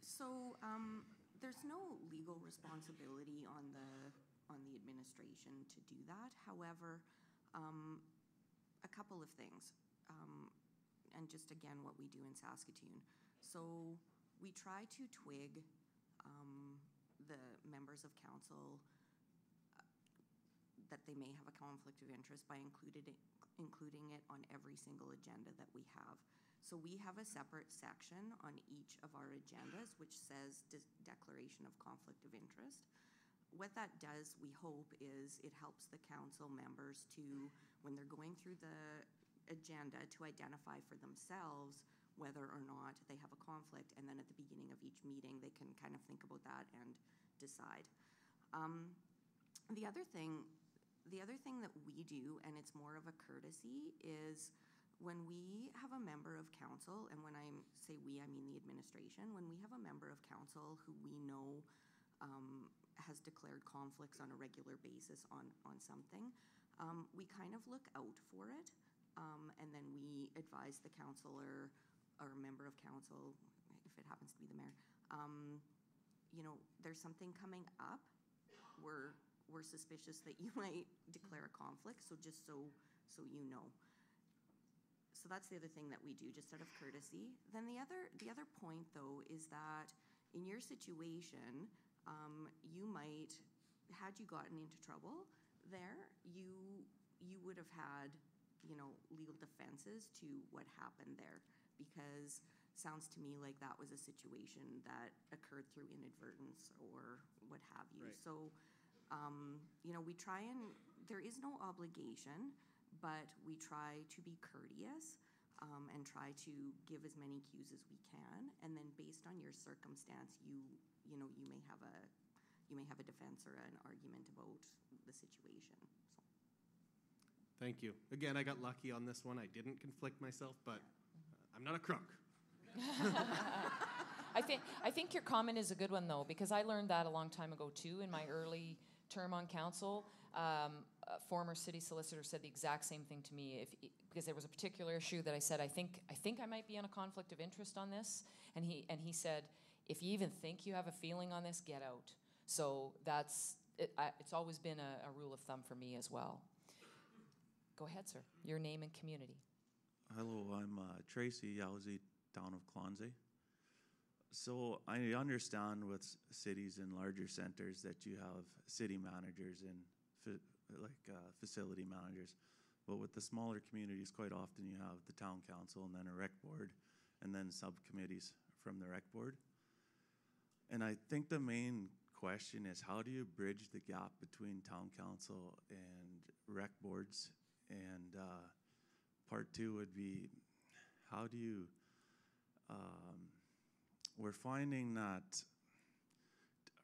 so, um, there's no legal responsibility on the, on the administration to do that. However, um, a couple of things, um, and just again, what we do in Saskatoon. So, we try to twig, um, the members of council uh, that they may have a conflict of interest by included including it on every single agenda that we have. So we have a separate section on each of our agendas which says de- declaration of conflict of interest. What that does, we hope, is it helps the council members to, when they're going through the agenda, to identify for themselves whether or not they have a conflict, and then at the beginning of each meeting, they can kind of think about that and decide. Um, the other thing, the other thing that we do, and it's more of a courtesy, is when we have a member of council, and when I say we, I mean the administration, when we have a member of council who we know um, has declared conflicts on a regular basis on, on something, um, we kind of look out for it. Um, and then we advise the councilor or member of council, if it happens to be the mayor, um, you know, there's something coming up. We're, we're suspicious that you might declare a conflict, so just so, so you know. So that's the other thing that we do, just out of courtesy. Then the other, the other point, though, is that in your situation, um, you might, had you gotten into trouble there, you, you would have had, you know, legal defenses to what happened there. Because sounds to me like that was a situation that occurred through inadvertence or what have you. Right. So, um, you know, we try and, there is no obligation, but we try to be courteous um, and try to give as many cues as we can. And then based on your circumstance, you, you know, you may have a, you may have a defense or an argument about the situation. Thank you. Again, I got lucky on this one. I didn't conflict myself, but I'm not a crook. I think I think your comment is a good one though because I learned that a long time ago too in my early term on council. Um, a former city solicitor said the exact same thing to me if, because there was a particular issue that I said I think I think I might be in a conflict of interest on this, and he and he said if you even think you have a feeling on this, get out. So that's, it, I, it's always been a, a rule of thumb for me as well. Go ahead, sir. Your name and community. Hello, I'm uh, Tracy Yowzy, town of Colonsay. So I understand with cities and larger centers that you have city managers and fa- like uh, facility managers. But with the smaller communities, quite often you have the town council and then a rec board and then subcommittees from the rec board. And I think the main question is how do you bridge the gap between town council and rec boards? And uh, part two would be how do you, um, we're finding that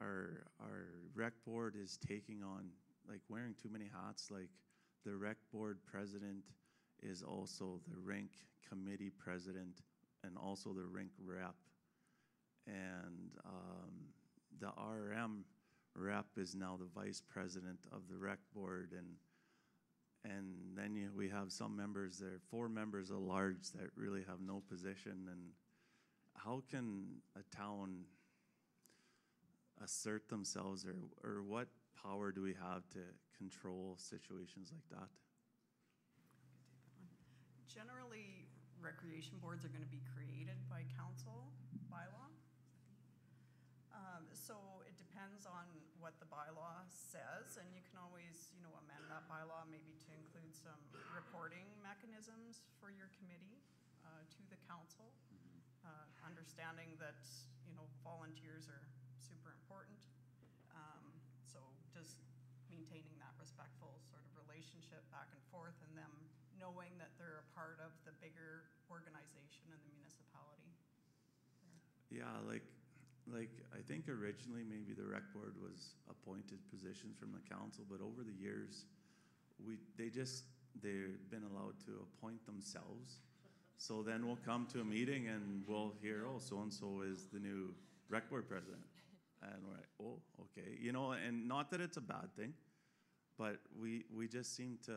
our, our rec board is taking on, like wearing too many hats, like the rec board president is also the rink committee president and also the rink rep. And um, the RM rep is now the vice president of the rec board and and then you, we have some members there, four members at large that really have no position. And how can a town assert themselves, or or what power do we have to control situations like that? Generally, recreation boards are going to be created by council by law. Um, so it depends on what the bylaw says, and you can always, you know, amend that bylaw maybe to include some reporting mechanisms for your committee uh, to the council. Uh, understanding that, you know, volunteers are super important. Um, so just maintaining that respectful sort of relationship back and forth and them knowing that they're a part of the bigger organization in the municipality. Yeah, like, like I think originally maybe the rec board was appointed positions from the council, but over the years, we they just they've been allowed to appoint themselves. So then we'll come to a meeting and we'll hear, oh, so and so is the new rec board president, and we're like, oh, okay, you know, and not that it's a bad thing, but we we just seem to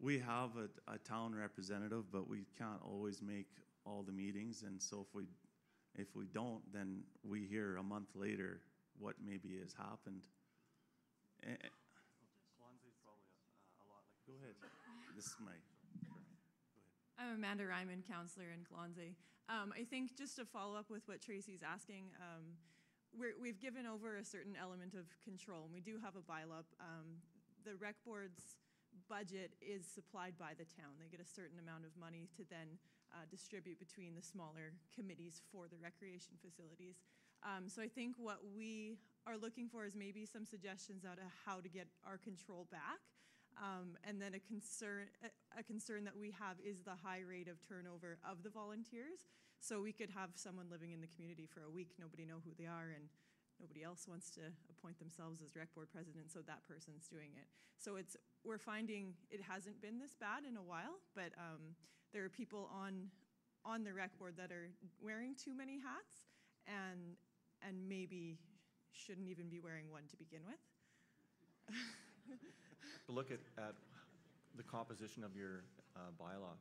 we have a, a town representative, but we can't always make all the meetings, and so if we if we don't, then we hear a month later what maybe has happened. Eh, eh, Go ahead. This is my. I'm Amanda Ryman, counselor in Colonsay. Um, I think just to follow up with what Tracy's asking, um, we're, we've given over a certain element of control, and we do have a bylaw. Um, the rec board's budget is supplied by the town. They get a certain amount of money to then uh, distribute between the smaller committees for the recreation facilities. Um, so I think what we are looking for is maybe some suggestions out of how to get our control back. Um, and then a concern, a, concern that we have is the high rate of turnover of the volunteers. So we could have someone living in the community for a week, nobody know who they are, and nobody else wants to appoint themselves as rec board president, so that person's doing it. So it's we're finding it hasn't been this bad in a while, but um, there are people on on the rec board that are wearing too many hats, and and maybe shouldn't even be wearing one to begin with. But look at, at the composition of your uh, bylaw.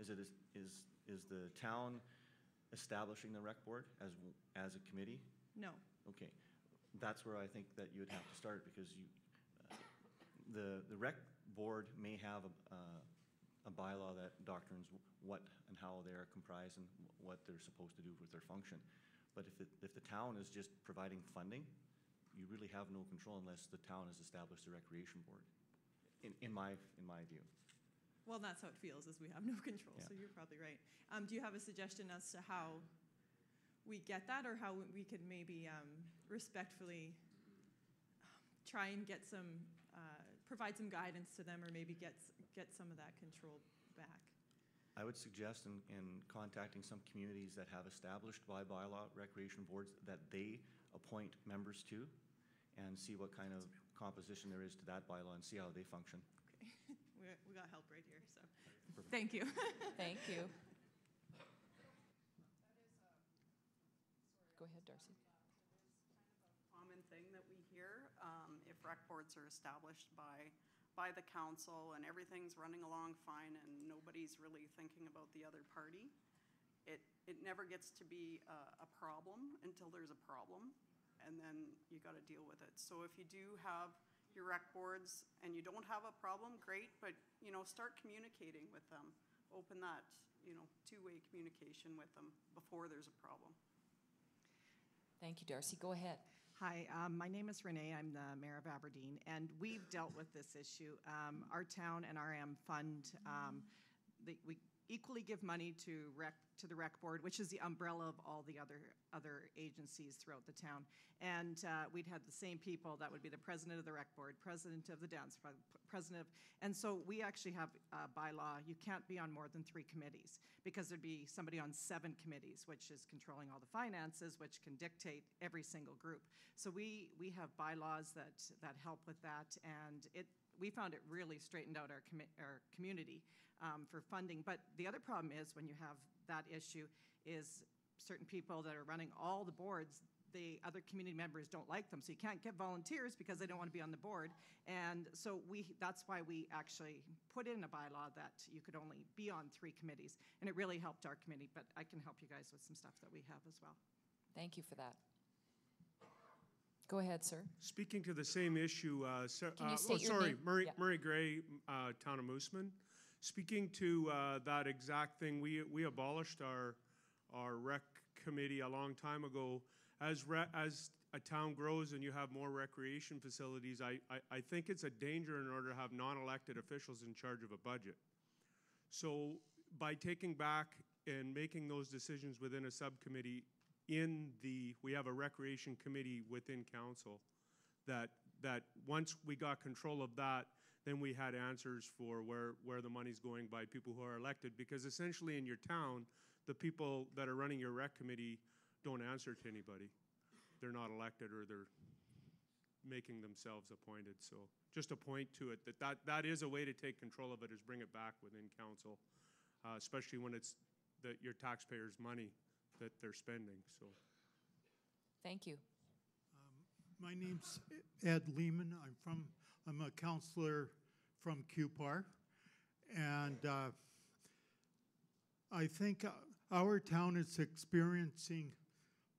Is it, is, is, is the town establishing the rec board as, as a committee? No. Okay, that's where I think that you would have to start, because you, uh, the, the rec board may have a, uh, a bylaw that doctrines what and how they are comprised and what they're supposed to do with their function. But if the, if the town is just providing funding, you really have no control unless the town has established a recreation board, in, in my, in my view. Well, that's how it feels, is we have no control, Yeah. so you're probably right. Um, do you have a suggestion as to how we get that, or how we could maybe um, respectfully try and get some, uh, provide some guidance to them, or maybe get, get some of that control back? I would suggest in, in contacting some communities that have established by bylaw recreation boards that they appoint members to and see what kind of composition there is to that bylaw and see how they function. Okay, we, we got help right here, so, thank you. Thank you. Go ahead, Darcy. common thing that we hear. Um, if rec boards are established by, by the council and everything's running along fine and nobody's really thinking about the other party, it, it never gets to be a, a problem until there's a problem, and then you gotta deal with it. So if you do have your rec boards and you don't have a problem, great, but, you know, start communicating with them. Open that, you know, two-way communication with them before there's a problem. Thank you, Darcy. Go ahead. Hi, um, my name is Renee. I'm the mayor of Aberdeen, and we've dealt with this issue. Um, our town and our RM fund, um, the, we equally give money to rec to the rec board, which is the umbrella of all the other other agencies throughout the town. And uh, we'd have the same people. That would be the president of the rec board, president of the dance, president of, and so we actually have a bylaw. You can't be on more than three committees because there'd be somebody on seven committees, which is controlling all the finances, which can dictate every single group. So we we have bylaws that that help with that, and it we found it really straightened out our, commi- our community um, for funding. But the other problem is when you have that issue is certain people that are running all the boards, the other community members don't like them. So you can't get volunteers because they don't want to be on the board. And so we that's why we actually put in a bylaw that you could only be on three committees. And it really helped our committee, but I can help you guys with some stuff that we have as well. Thank you for that. Go ahead, sir. Speaking to the same issue, uh, sir, Can you uh, state oh, your sorry, name? Murray, Yeah. Murray Gray, uh, Town of Moosomin. Speaking to uh, that exact thing, we, we abolished our, our rec committee a long time ago. As, re- as a town grows and you have more recreation facilities, I, I, I think it's a danger in order to have non-elected officials in charge of a budget. So by taking back and making those decisions within a subcommittee in the, we have a recreation committee within council that, that once we got control of that, then we had answers for where, where the money's going by people who are elected. Because essentially in your town, the people that are running your rec committee don't answer to anybody. They're not elected or they're making themselves appointed. So just a point to it that that, that is a way to take control of it is bring it back within council, uh, especially when it's the, your taxpayers' money that they're spending. So Thank you. My name's Ed Lehman. I'm from, I'm a counselor from Cupar. And uh, I think uh, our town is experiencing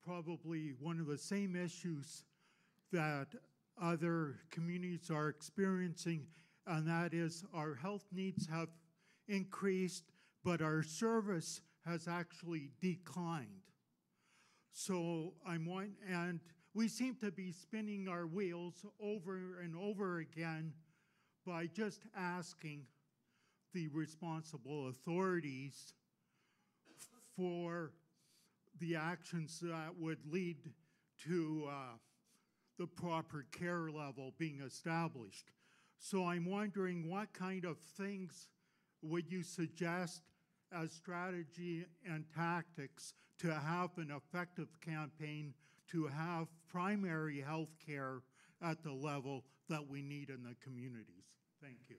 probably one of the same issues that other communities are experiencing, and that is our health needs have increased, but our service has actually declined. So I'm one, and we seem to be spinning our wheels over and over again by just asking the responsible authorities for the actions that would lead to uh, the proper care level being established. So I'm wondering what kind of things would you suggest as strategy and tactics to have an effective campaign to have primary health care at the level that we need in the communities? Thank you.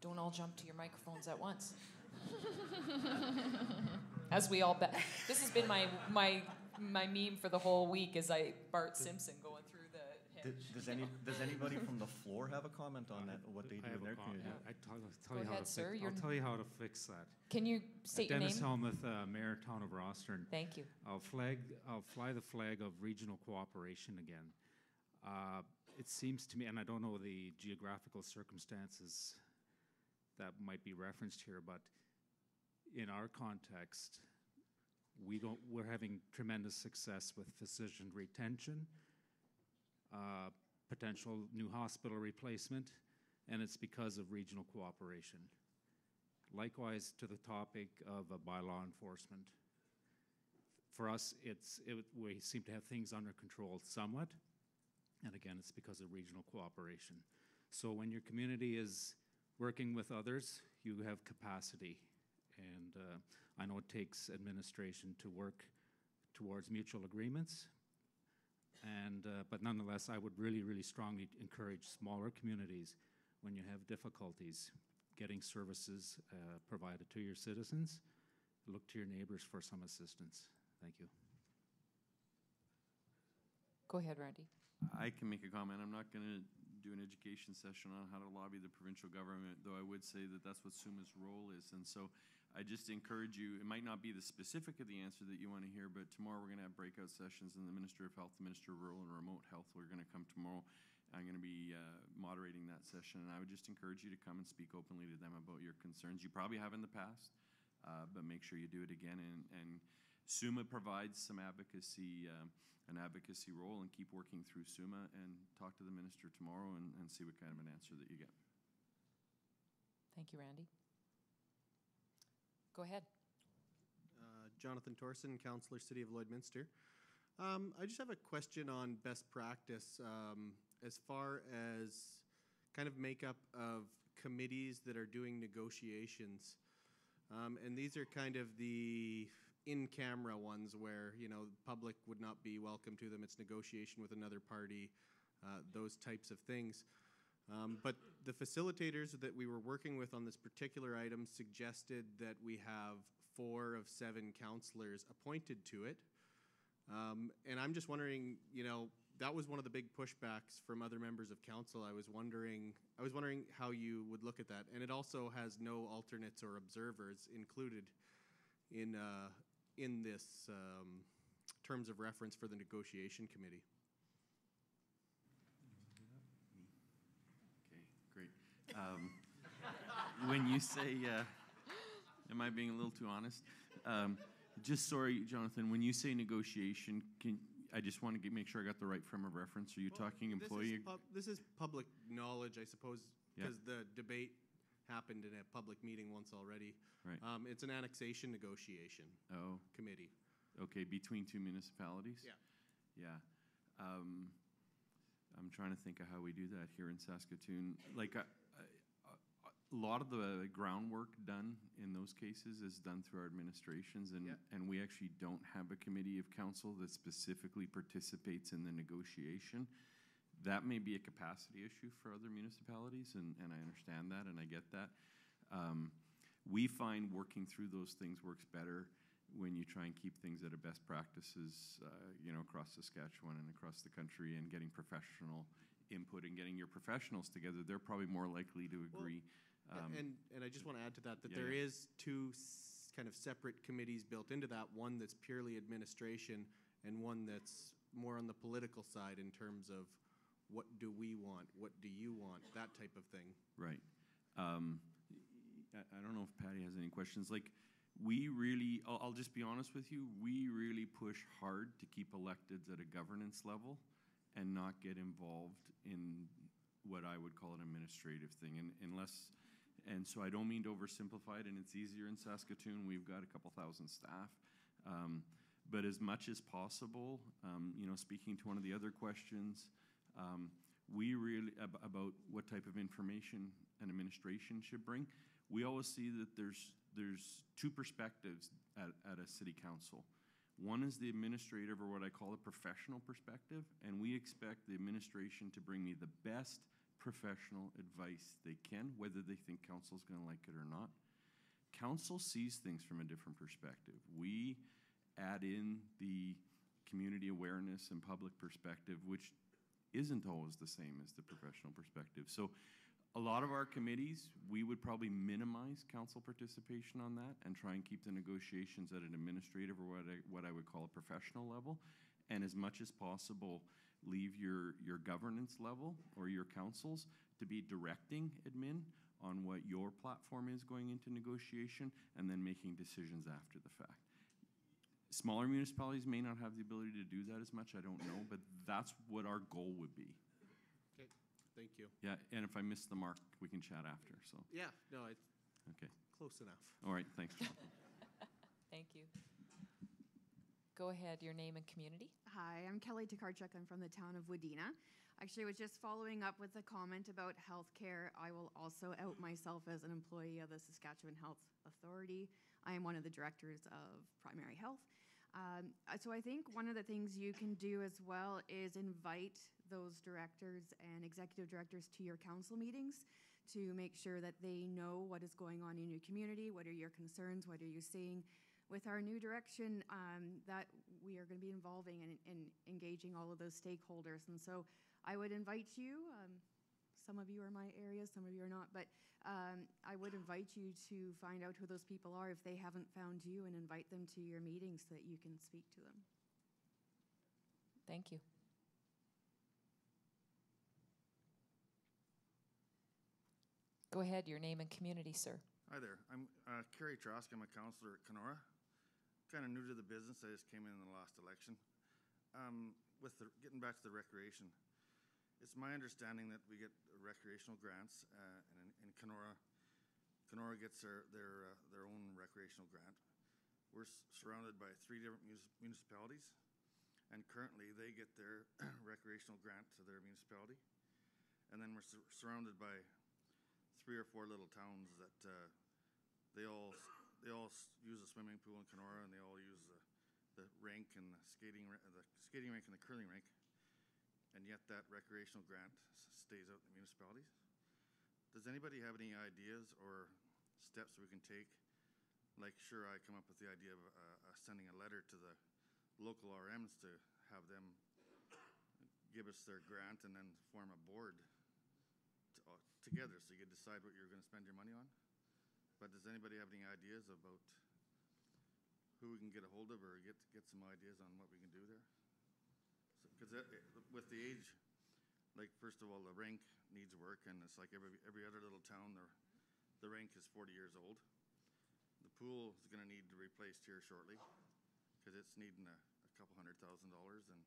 Don't all jump to your microphones at once. As we all bet. This has been my my my meme for the whole week as I Bart Simpson going Does, does any, does anybody from the floor have a comment on that, what they do in their comment. community? I tell, I'll tell Go you how ahead, to sir. fix. You're- I'll tell you how to fix that. Can you state your Dennis name? Helmuth, uh, Mayor, Town of Rosthern. Thank you. I'll flag. I'll fly the flag of regional cooperation again. Uh, it seems to me, and I don't know the geographical circumstances that might be referenced here, but in our context, we don't. We're having tremendous success with physician retention, uh, potential new hospital replacement, and it's because of regional cooperation. Likewise, to the topic of uh, bylaw enforcement. For us, it's, it, we seem to have things under control somewhat, and again, it's because of regional cooperation. So when your community is working with others, you have capacity. And uh, I know it takes administration to work towards mutual agreements. And, uh, but nonetheless, I would really, really strongly encourage smaller communities when you have difficulties getting services uh, provided to your citizens, look to your neighbors for some assistance. Thank you. Go ahead, Randy. I can make a comment. I'm not going to do an education session on how to lobby the provincial government, though I would say that that's what SUMA's role is. And so I just encourage you, it might not be the specific of the answer that you want to hear, but tomorrow we're going to have breakout sessions in the Minister of Health, the Minister of Rural and Remote Health. We're going to come tomorrow. I'm going to be uh, moderating that session, and I would just encourage you to come and speak openly to them about your concerns. You probably have in the past, uh, but make sure you do it again. And, and SUMA provides some advocacy, um, an advocacy role, and keep working through SUMA and talk to the minister tomorrow and, and see what kind of an answer that you get. Thank you, Randy. Go ahead. Uh, Jonathan Torson, Councillor, City of Lloydminster. Um, I just have a question on best practice um, as far as kind of makeup of committees that are doing negotiations. Um, and these are kind of the in-camera ones where, you know, the public would not be welcome to them. It's negotiation with another party, uh, those types of things. Um, but the facilitators that we were working with on this particular item suggested that we have four of seven counselors appointed to it. Um, and I'm just wondering, you know, that was one of the big pushbacks from other members of council. I was wondering, I was wondering how you would look at that. And it also has no alternates or observers included in uh, in this um, terms of reference for the negotiation committee. Okay, great. Um, when you say, uh, am I being a little too honest? Um, just sorry, Jonathan, when you say negotiation, can, I just want to get, make sure I got the right frame of reference. Are you Well, talking this is employee? pub- This is public knowledge, I suppose, Yeah. because the debate happened in a public meeting once already. Right. Um, it's an annexation negotiation Oh, committee. okay, between two municipalities? Yeah. Yeah. Um, I'm trying to think of how we do that here in Saskatoon. Like, a lot of the groundwork done in those cases is done through our administrations, and, Yeah. and we actually don't have a committee of council that specifically participates in the negotiation. That may be a capacity issue for other municipalities, and, and I understand that, and I get that. Um, we find working through those things works better when you try and keep things at a best practices, uh, you know, across Saskatchewan and across the country, and getting professional input and getting your professionals together. They're probably more likely to Well, agree. Um, and and I just want to add to that that yeah, there yeah. is two s- kind of separate committees built into that. One that's purely administration, and one that's more on the political side in terms of what do we want, what do you want, that type of thing. Right. Um, I, I don't know if Patty has any questions. Like, we really, I'll, I'll just be honest with you, we really push hard to keep electeds at a governance level and not get involved in what I would call an administrative thing. And unless, and so I don't mean to oversimplify it, and it's easier in Saskatoon. We've got a couple thousand staff. Um, but as much as possible, um, you know, speaking to one of the other questions, um, we really ab- about what type of information an administration should bring. We always see that there's there's two perspectives at, at a city council. One is the administrative, or what I call a professional perspective, and we expect the administration to bring me the best professional advice they can, whether they think council's going to like it or not. Council sees things from a different perspective. We add in the community awareness and public perspective, which isn't always the same as the professional perspective. So a lot of our committees, we would probably minimize council participation on that and try and keep the negotiations at an administrative or what I, what I would call a professional level. And as much as possible, leave your, your governance level or your councils to be directing admin on what your platform is going into negotiation and then making decisions after the fact. Smaller municipalities may not have the ability to do that as much, I don't know, but that's what our goal would be. Okay, thank you. Yeah, and if I miss the mark, we can chat after, so, Yeah, no, it's okay. close enough. All right, thanks, Thank you. Go ahead, your name and community. Hi, I'm Kelly Tokarczuk. I'm from the town of Wadena. Actually, I was just following up with a comment about healthcare. I will also out myself as an employee of the Saskatchewan Health Authority. I am one of the directors of primary health. Um, uh, so I think one of the things you can do as well is invite those directors and executive directors to your council meetings to make sure that they know what is going on in your community, what are your concerns, what are you seeing. With our new direction, um, that we are going to be involving and, and engaging all of those stakeholders. And so I would invite you um, some of you are my area, some of you are not, but um, I would invite you to find out who those people are if they haven't found you and invite them to your meetings so that you can speak to them. Thank you. Go ahead, your name and community, sir. Hi there. I'm uh, Kerry Trask. I'm a counselor at Canora. Kind of new to the business. I just came in in the last election. Um, with the, getting back to the recreation, it's my understanding that we get recreational grants, uh, and in, in Canora, Canora gets their their uh, their own recreational grant. We're surrounded by three different municipalities, and currently they get their recreational grant to their municipality, and then we're sur- surrounded by three or four little towns that uh, they all they all use a swimming pool in Canora, and they all use the, the rink and the skating the skating rink and the curling rink, and yet that recreational grant stays out in the municipalities. Does anybody have any ideas or steps we can take? Like, sure, I come up with the idea of uh, uh, sending a letter to the local RMs to have them give us their grant and then form a board t- uh, together so you can decide what you're going to spend your money on. But does anybody have any ideas about who we can get a hold of or get get some ideas on what we can do there? Because with the age, like first of all, the rink needs work, and it's like every every other little town, the the rink is 40 years old. The pool is going to need to be replaced here shortly because it's needing a, a couple hundred thousand dollars, and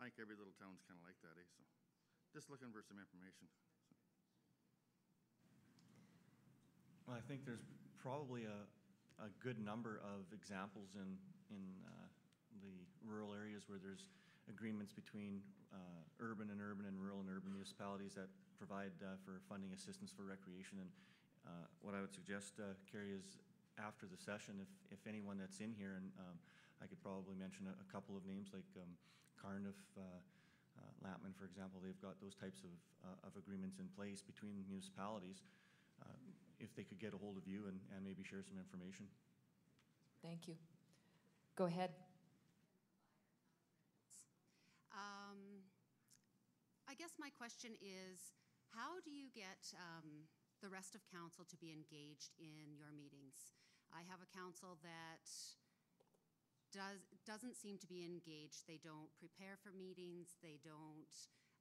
I think every little town's kind of like that, eh? So, just looking for some information. Well, I think there's probably a, a good number of examples in, in uh, the rural areas where there's agreements between uh, urban and urban and rural and urban municipalities that provide uh, for funding assistance for recreation. And uh, what I would suggest, uh, Carrie, is after the session, if, if anyone that's in here, and um, I could probably mention a, a couple of names like um, Carnduff, uh, uh, Lampman, for example, they've got those types of, uh, of agreements in place between municipalities. If they could get a hold of you and, and maybe share some information. Thank you. Go ahead. Um, I guess my question is, how do you get um, the rest of council to be engaged in your meetings? I have a council that does, doesn't seem to be engaged. They don't prepare for meetings. They don't,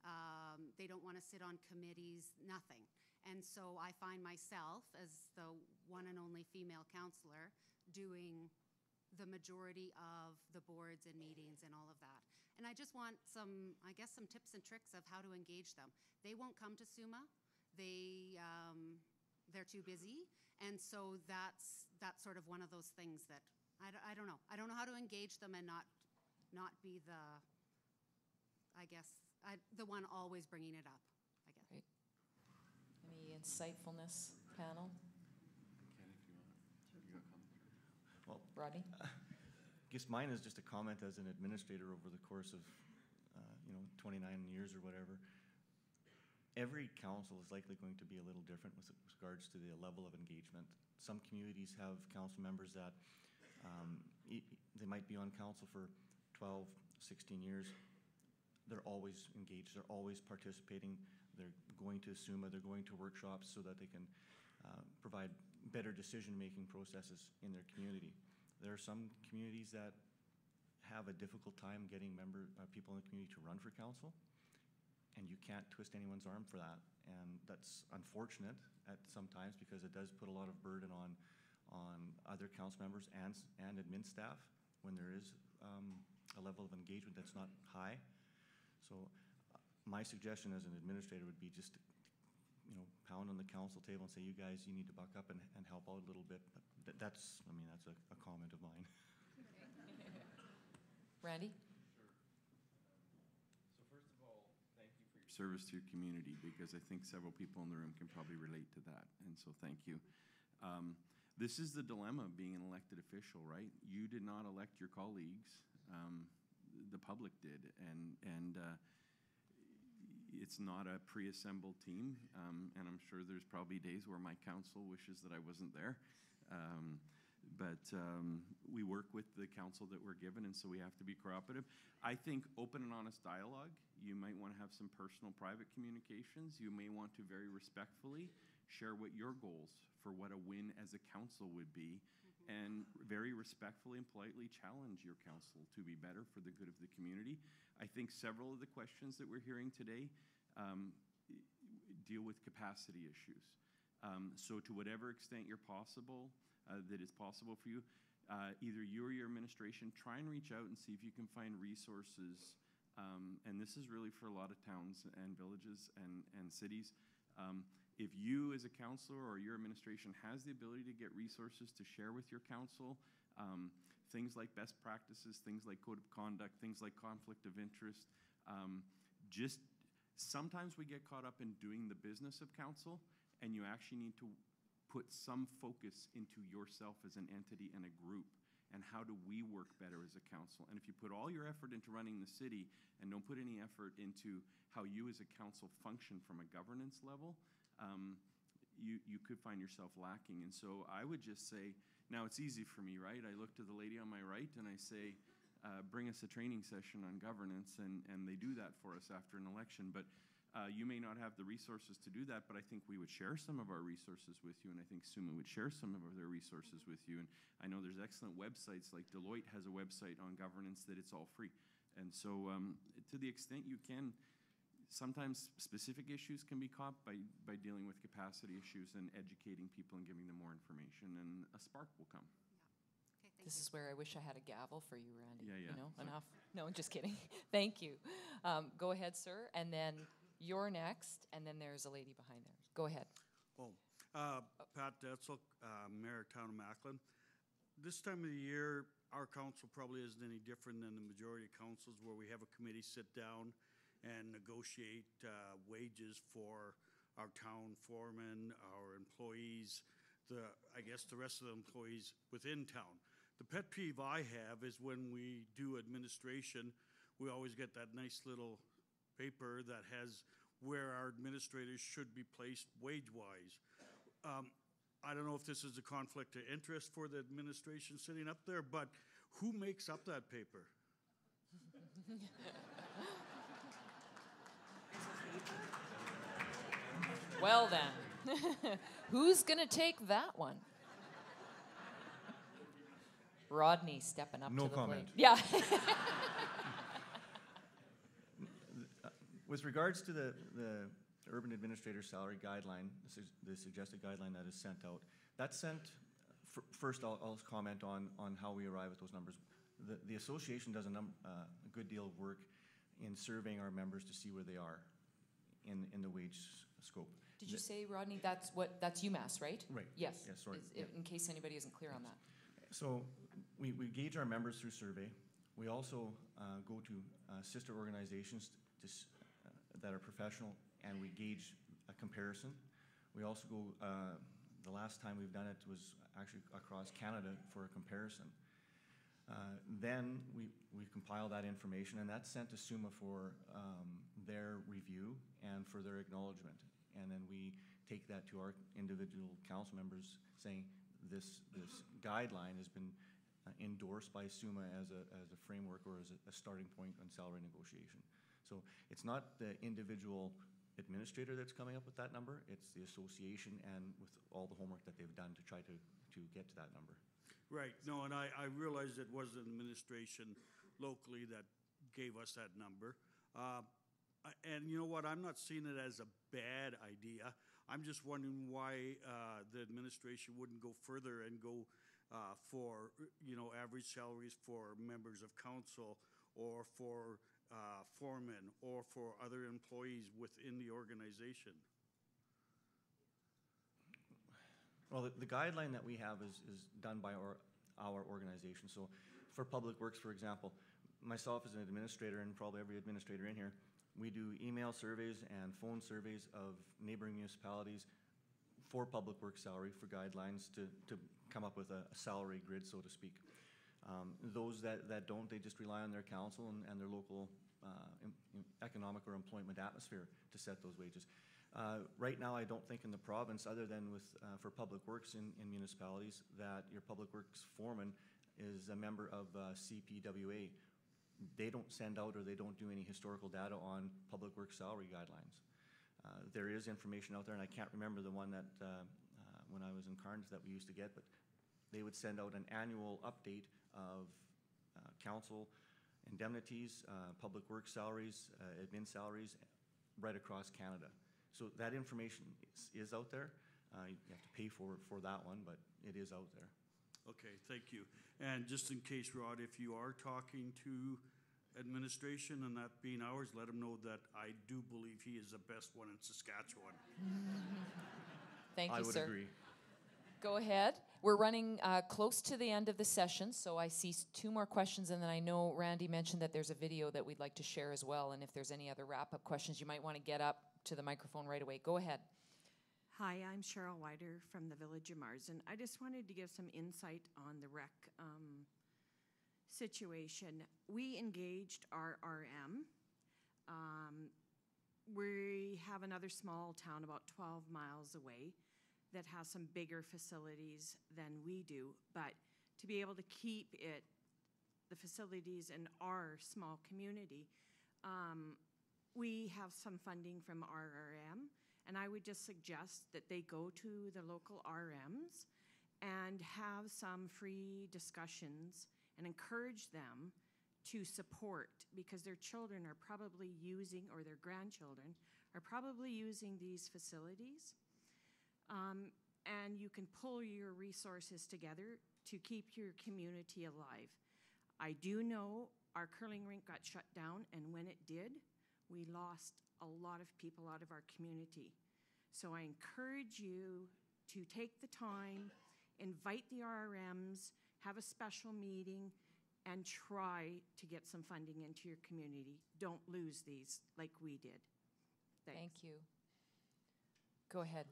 um, they don't want to sit on committees, nothing. And so I find myself, as the one and only female counselor, doing the majority of the boards and meetings and all of that. And I just want some, I guess, some tips and tricks of how to engage them. They won't come to SUMA. They, um, they're too busy. And so that's, that's sort of one of those things that, I, I don't know. I don't know how to engage them and not, not be the, I guess, I, the one always bringing it up. Any insightfulness, panel? Well, Rodney? I guess mine is just a comment as an administrator over the course of, uh, you know, 29 years or whatever. Every council is likely going to be a little different with regards to the level of engagement. Some communities have council members that um, they might be on council for 12, 16 years. They're always engaged. They're always participating. They're going to SUMA. They're going to workshops so that they can uh, provide better decision-making processes in their community. There are some communities that have a difficult time getting member uh, people in the community to run for council, and you can't twist anyone's arm for that. And that's unfortunate at sometimes because it does put a lot of burden on on other council members and and admin staff when there is um, a level of engagement that's not high. So my suggestion as an administrator would be just, you know, pound on the council table and say, you guys, you need to buck up and, and help out a little bit. But th- that's, I mean, that's a, a comment of mine. Randy? So first of all, thank you for your service to your community because I think several people in the room can probably relate to that, and so thank you. Um, this is the dilemma of being an elected official, right? You did not elect your colleagues; um, the public did, and and. Uh, it's not a pre-assembled team, um, and I'm sure there's probably days where my council wishes that I wasn't there. Um, but um, we work with the council that we're given, and so we have to be cooperative. I think open and honest dialogue. You might want to have some personal, private communications. You may want to very respectfully share what your goals for what a win as a council would be, and very respectfully and politely challenge your council to be better for the good of the community. I think several of the questions that we're hearing today um, deal with capacity issues. Um, so to whatever extent you're possible, uh, that is possible for you, uh, either you or your administration try and reach out and see if you can find resources. Um, and this is really for a lot of towns and villages and, and cities. If you as a councilor or your administration has the ability to get resources to share with your council, um, things like best practices, things like code of conduct, things like conflict of interest, um, just sometimes we get caught up in doing the business of council and you actually need to put some focus into yourself as an entity and a group and how do we work better as a council and if you put all your effort into running the city and don't put any effort into how you as a council function from a governance level um, you, you could find yourself lacking. And so i would just say now it's easy for me right i look to the lady on my right and i say uh, bring us a training session on governance, and, and they do that for us after an election. But uh, you may not have the resources to do that, but I think we would share some of our resources with you, and I think Suma would share some of their resources with you. And I know there's excellent websites, like Deloitte has a website on governance that it's all free. And so, um, to the extent you can, sometimes specific issues can be caught by, by dealing with capacity issues and educating people and giving them more information, and a spark will come. This is where I wish I had a gavel for you, Randy. Yeah, yeah. You know, enough. No, I'm just kidding. Thank you. Um, go ahead, sir. And then you're next, and then there's a lady behind there. Go ahead. Oh, uh, Pat Detzel, uh, Mayor Town of Macklin. This time of the year, our council probably isn't any different than the majority of councils where we have a committee sit down and negotiate uh, wages for our town foremen, our employees, the, I guess the rest of the employees within town. The pet peeve I have is when we do administration, we always get that nice little paper that has where our administrators should be placed wage-wise. Um, I don't know if this is a conflict of interest for the administration sitting up there, but who makes up that paper? well, then, who's going to take that one? Rodney stepping up No to the comment. plate. Yeah. With regards to the, the urban administrator salary guideline, the su- the suggested guideline that is sent out, that's sent, first I'll, I'll comment on, on how we arrive at those numbers. The, the association does a num, uh, a good deal of work in surveying our members to see where they are in, in the wage scope. Did you say, Rodney, that's what, that's UMAAS, right? Right. Yes. Yes, sorry. Is- In case anybody isn't clear on that. So we, we gauge our members through survey. We also uh, go to uh, sister organizations to, s- uh, that are professional and we gauge a comparison. We also go, uh, the last time we've done it was actually across Canada for a comparison. Uh, Then we, we compile that information and that's sent to SUMA for um, their review and for their acknowledgement. And then we take that to our individual council members saying, this, this guideline has been uh, endorsed by SUMA as a, as a framework or as a, a starting point on salary negotiation. So it's not the individual administrator that's coming up with that number, it's the association and with all the homework that they've done to try to, to get to that number. Right, no, and I, I realized it was the administration locally that gave us that number. Uh, And you know what, I'm not seeing it as a bad idea. I'm just wondering why uh, the administration wouldn't go further and go uh, for, you know, average salaries for members of council or for uh, foremen or for other employees within the organization. Well, the, the guideline that we have is, is done by our, our organization. So for Public Works, for example, myself as an administrator and probably every administrator in here, we do email surveys and phone surveys of neighboring municipalities for Public Works salary for guidelines to, to come up with a, salary grid, so to speak. Um, those that, that don't, they just rely on their council and, and their local uh, em- em- economic or employment atmosphere to set those wages. Uh, Right now, I don't think in the province, other than with, uh, for public works in in municipalities, that your public works foreman is a member of uh, CPWA. They don't send out or they don't do any historical data on public works salary guidelines. Uh, There is information out there, and I can't remember the one that, uh, uh, when I was in Carnes, that we used to get, but they would send out an annual update of uh, council indemnities, uh, public works salaries, uh, admin salaries, right across Canada. So that information is, is out there. You have to pay for, for that one, but it is out there. Okay, thank you. And just in case, Rod, if you are talking to administration and that being ours, let him know that I do believe he is the best one in Saskatchewan. Thank you, I would sir. agree. Go ahead. We're running uh, close to the end of the session, so I see two more questions, and then I know Randy mentioned that there's a video that we'd like to share as well, and if there's any other wrap-up questions, you might want to get up to the microphone right away. Go ahead. Hi, I'm Cheryl Wider from the Village of Marsden. I just wanted to give some insight on the rec um, situation. We engaged our RM. Um, we have another small town about 12 miles away that has some bigger facilities than we do, but to be able to keep it, the facilities in our small community, um, we have some funding from RRM, and I would just suggest that they go to the local RMs and have some free discussions and encourage them to support because their children are probably using, or their grandchildren are probably using these facilities. Um, and you can pull your resources together to keep your community alive. I do know our curling rink got shut down, and when it did, we lost a lot of people out of our community. So I encourage you to take the time, invite the RRMs, have a special meeting, and try to get some funding into your community. Don't lose these like we did. Thanks. Thank you. Go ahead.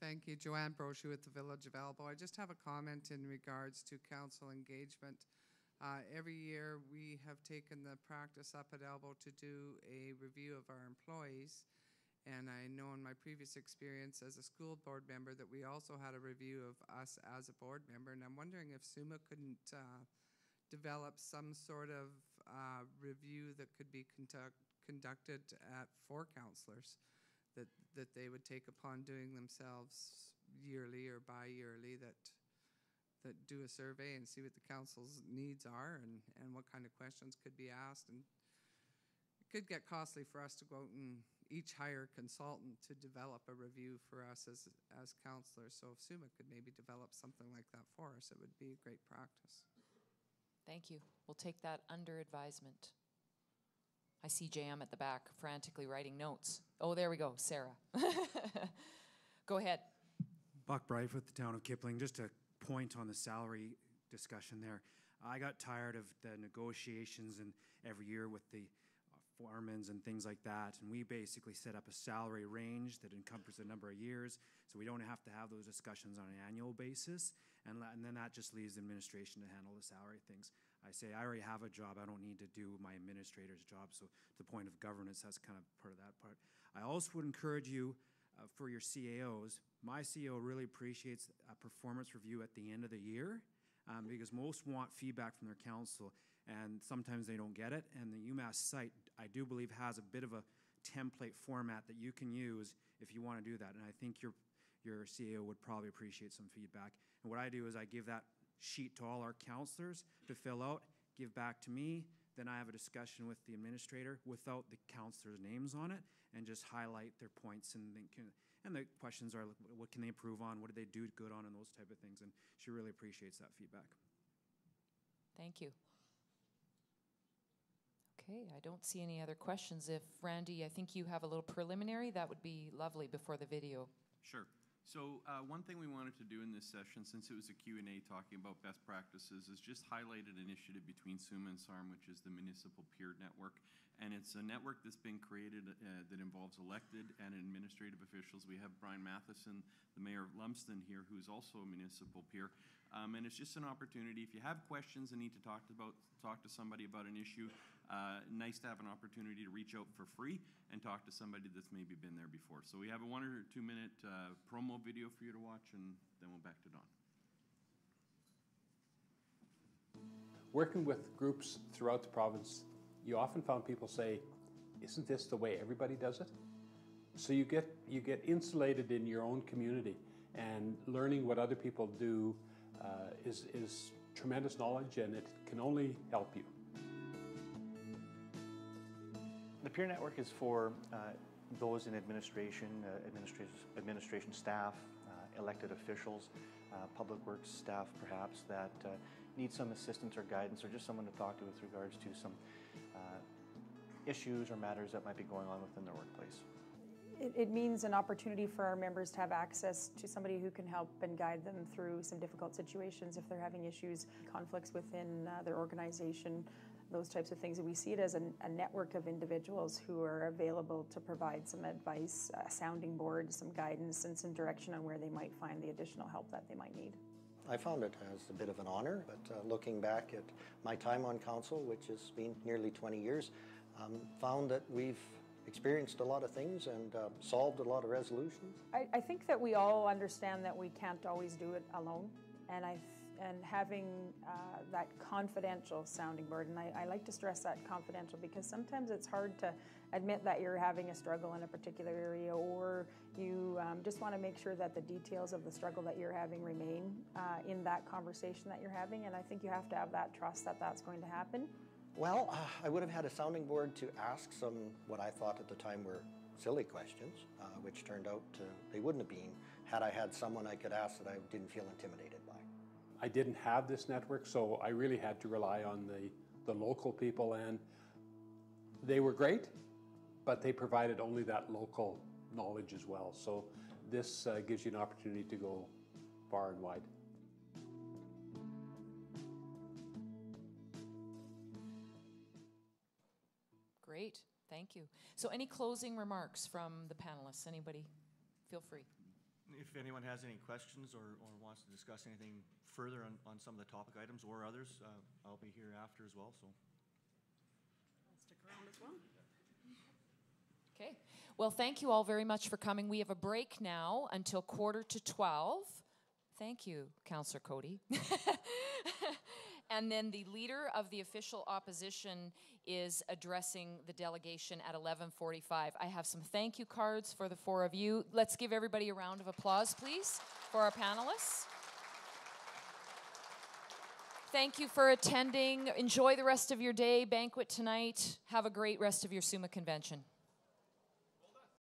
Thank you. Joanne Brochu with the Village of Elbow. I just have a comment in regards to council engagement. Uh, every year, we have taken the practice up at Elbow to do a review of our employees. And I know in my previous experience as a school board member that we also had a review of us as a board member. And I'm wondering if SUMA couldn't uh, develop some sort of uh, review that could be conduct, conducted at four counselors that, that they would take upon doing themselves yearly or bi-yearly that, that do a survey and see what the council's needs are and, and what kind of questions could be asked. And it could get costly for us to go out and each hire a consultant to develop a review for us as, as counselors. So if SUMA could maybe develop something like that for us, it would be a great practice. Thank you. We'll take that under advisement. I see JM at the back frantically writing notes. Oh, there we go, Sarah. go ahead. Buck Bright with the town of Kipling. Just a point on the salary discussion there. I got tired of the negotiations and every year with the foremans and things like that. And we basically set up a salary range that encompasses a number of years, so we don't have to have those discussions on an annual basis. And, and then that just leaves administration to handle the salary things. I say I already have a job. I don't need to do my administrator's job. So to the point of governance, that's kind of part of that part. I also would encourage you uh, for your CAOs. My CAO really appreciates a performance review at the end of the year um, because most want feedback from their council and sometimes they don't get it. And the UMAAS site, I do believe, has a bit of a template format that you can use if you want to do that. And I think your your CAO would probably appreciate some feedback. And what I do is I give that sheet to all our counselors to fill out, give back to me. Then I have a discussion with the administrator without the counselors' names on it and just highlight their points and can, and the questions are what can they improve on, what did they do good on, and those type of things. And she really appreciates that feedback. Thank you. Okay, I don't see any other questions. If Randy, I think you have a little preliminary, that would be lovely before the video. Sure. So uh, one thing we wanted to do in this session, since it was a Q&A talking about best practices, is just highlight an initiative between SUMA and SARM, which is the Municipal Peer Network. And it's a network that's been created uh, that involves elected and administrative officials. We have Brian Matheson, the mayor of Lumsden here, who's also a municipal peer. Um, and it's just an opportunity, if you have questions and need to talk about, talk to somebody about an issue, uh, nice to have an opportunity to reach out for free and talk to somebody that's maybe been there before. So we have a one or two minute uh, promo video for you to watch, and then we'll back to Don. Working with groups throughout the province, you often found people say, isn't this the way everybody does it? So you get, you get insulated in your own community and learning what other people do uh, is, is tremendous knowledge and it can only help you. Peer network is for uh, those in administration, uh, administration, staff, uh, elected officials, uh, public works staff perhaps that uh, need some assistance or guidance or just someone to talk to with regards to some uh, issues or matters that might be going on within their workplace. It, it means an opportunity for our members to have access to somebody who can help and guide them through some difficult situations if they're having issues, conflicts within their organization, those types of things. And we see it as a, a, network of individuals who are available to provide some advice, a sounding board, some guidance, and some direction on where they might find the additional help that they might need. I found it as a bit of an honor, but uh, looking back at my time on council, which has been nearly 20 years, um, found that we've experienced a lot of things and uh, solved a lot of resolutions. I, I, think that we all understand that we can't always do it alone, and I and having uh, that confidential sounding board, and I, I, like to stress that confidential because sometimes it's hard to admit that you're having a struggle in a particular area, or you um, just want to make sure that the details of the struggle that you're having remain uh, in that conversation that you're having, and I think you have to have that trust that that's going to happen. Well, uh, I would have had a sounding board to ask some what I thought at the time were silly questions, uh, which turned out to, they wouldn't have been had I had someone I could ask that I didn't feel intimidated. I didn't have this network, so I really had to rely on the, the local people, and they were great, but they provided only that local knowledge as well. So this uh, gives you an opportunity to go far and wide. Great, thank you. So any closing remarks from the panelists? Anybody? Feel free. If anyone has any questions or, or wants to discuss anything further on, on some of the topic items or others, uh, I'll be here after as well. So I'll stick around as well. Okay. Well, thank you all very much for coming. We have a break now until quarter to 12. Thank you, Councillor Cody. and then the leader of the official opposition is addressing the delegation at 11:45. I have some thank you cards for the four of you. Let's give everybody a round of applause, please, for our panelists. Thank you for attending. Enjoy the rest of your day, banquet tonight. Have a great rest of your SUMA convention.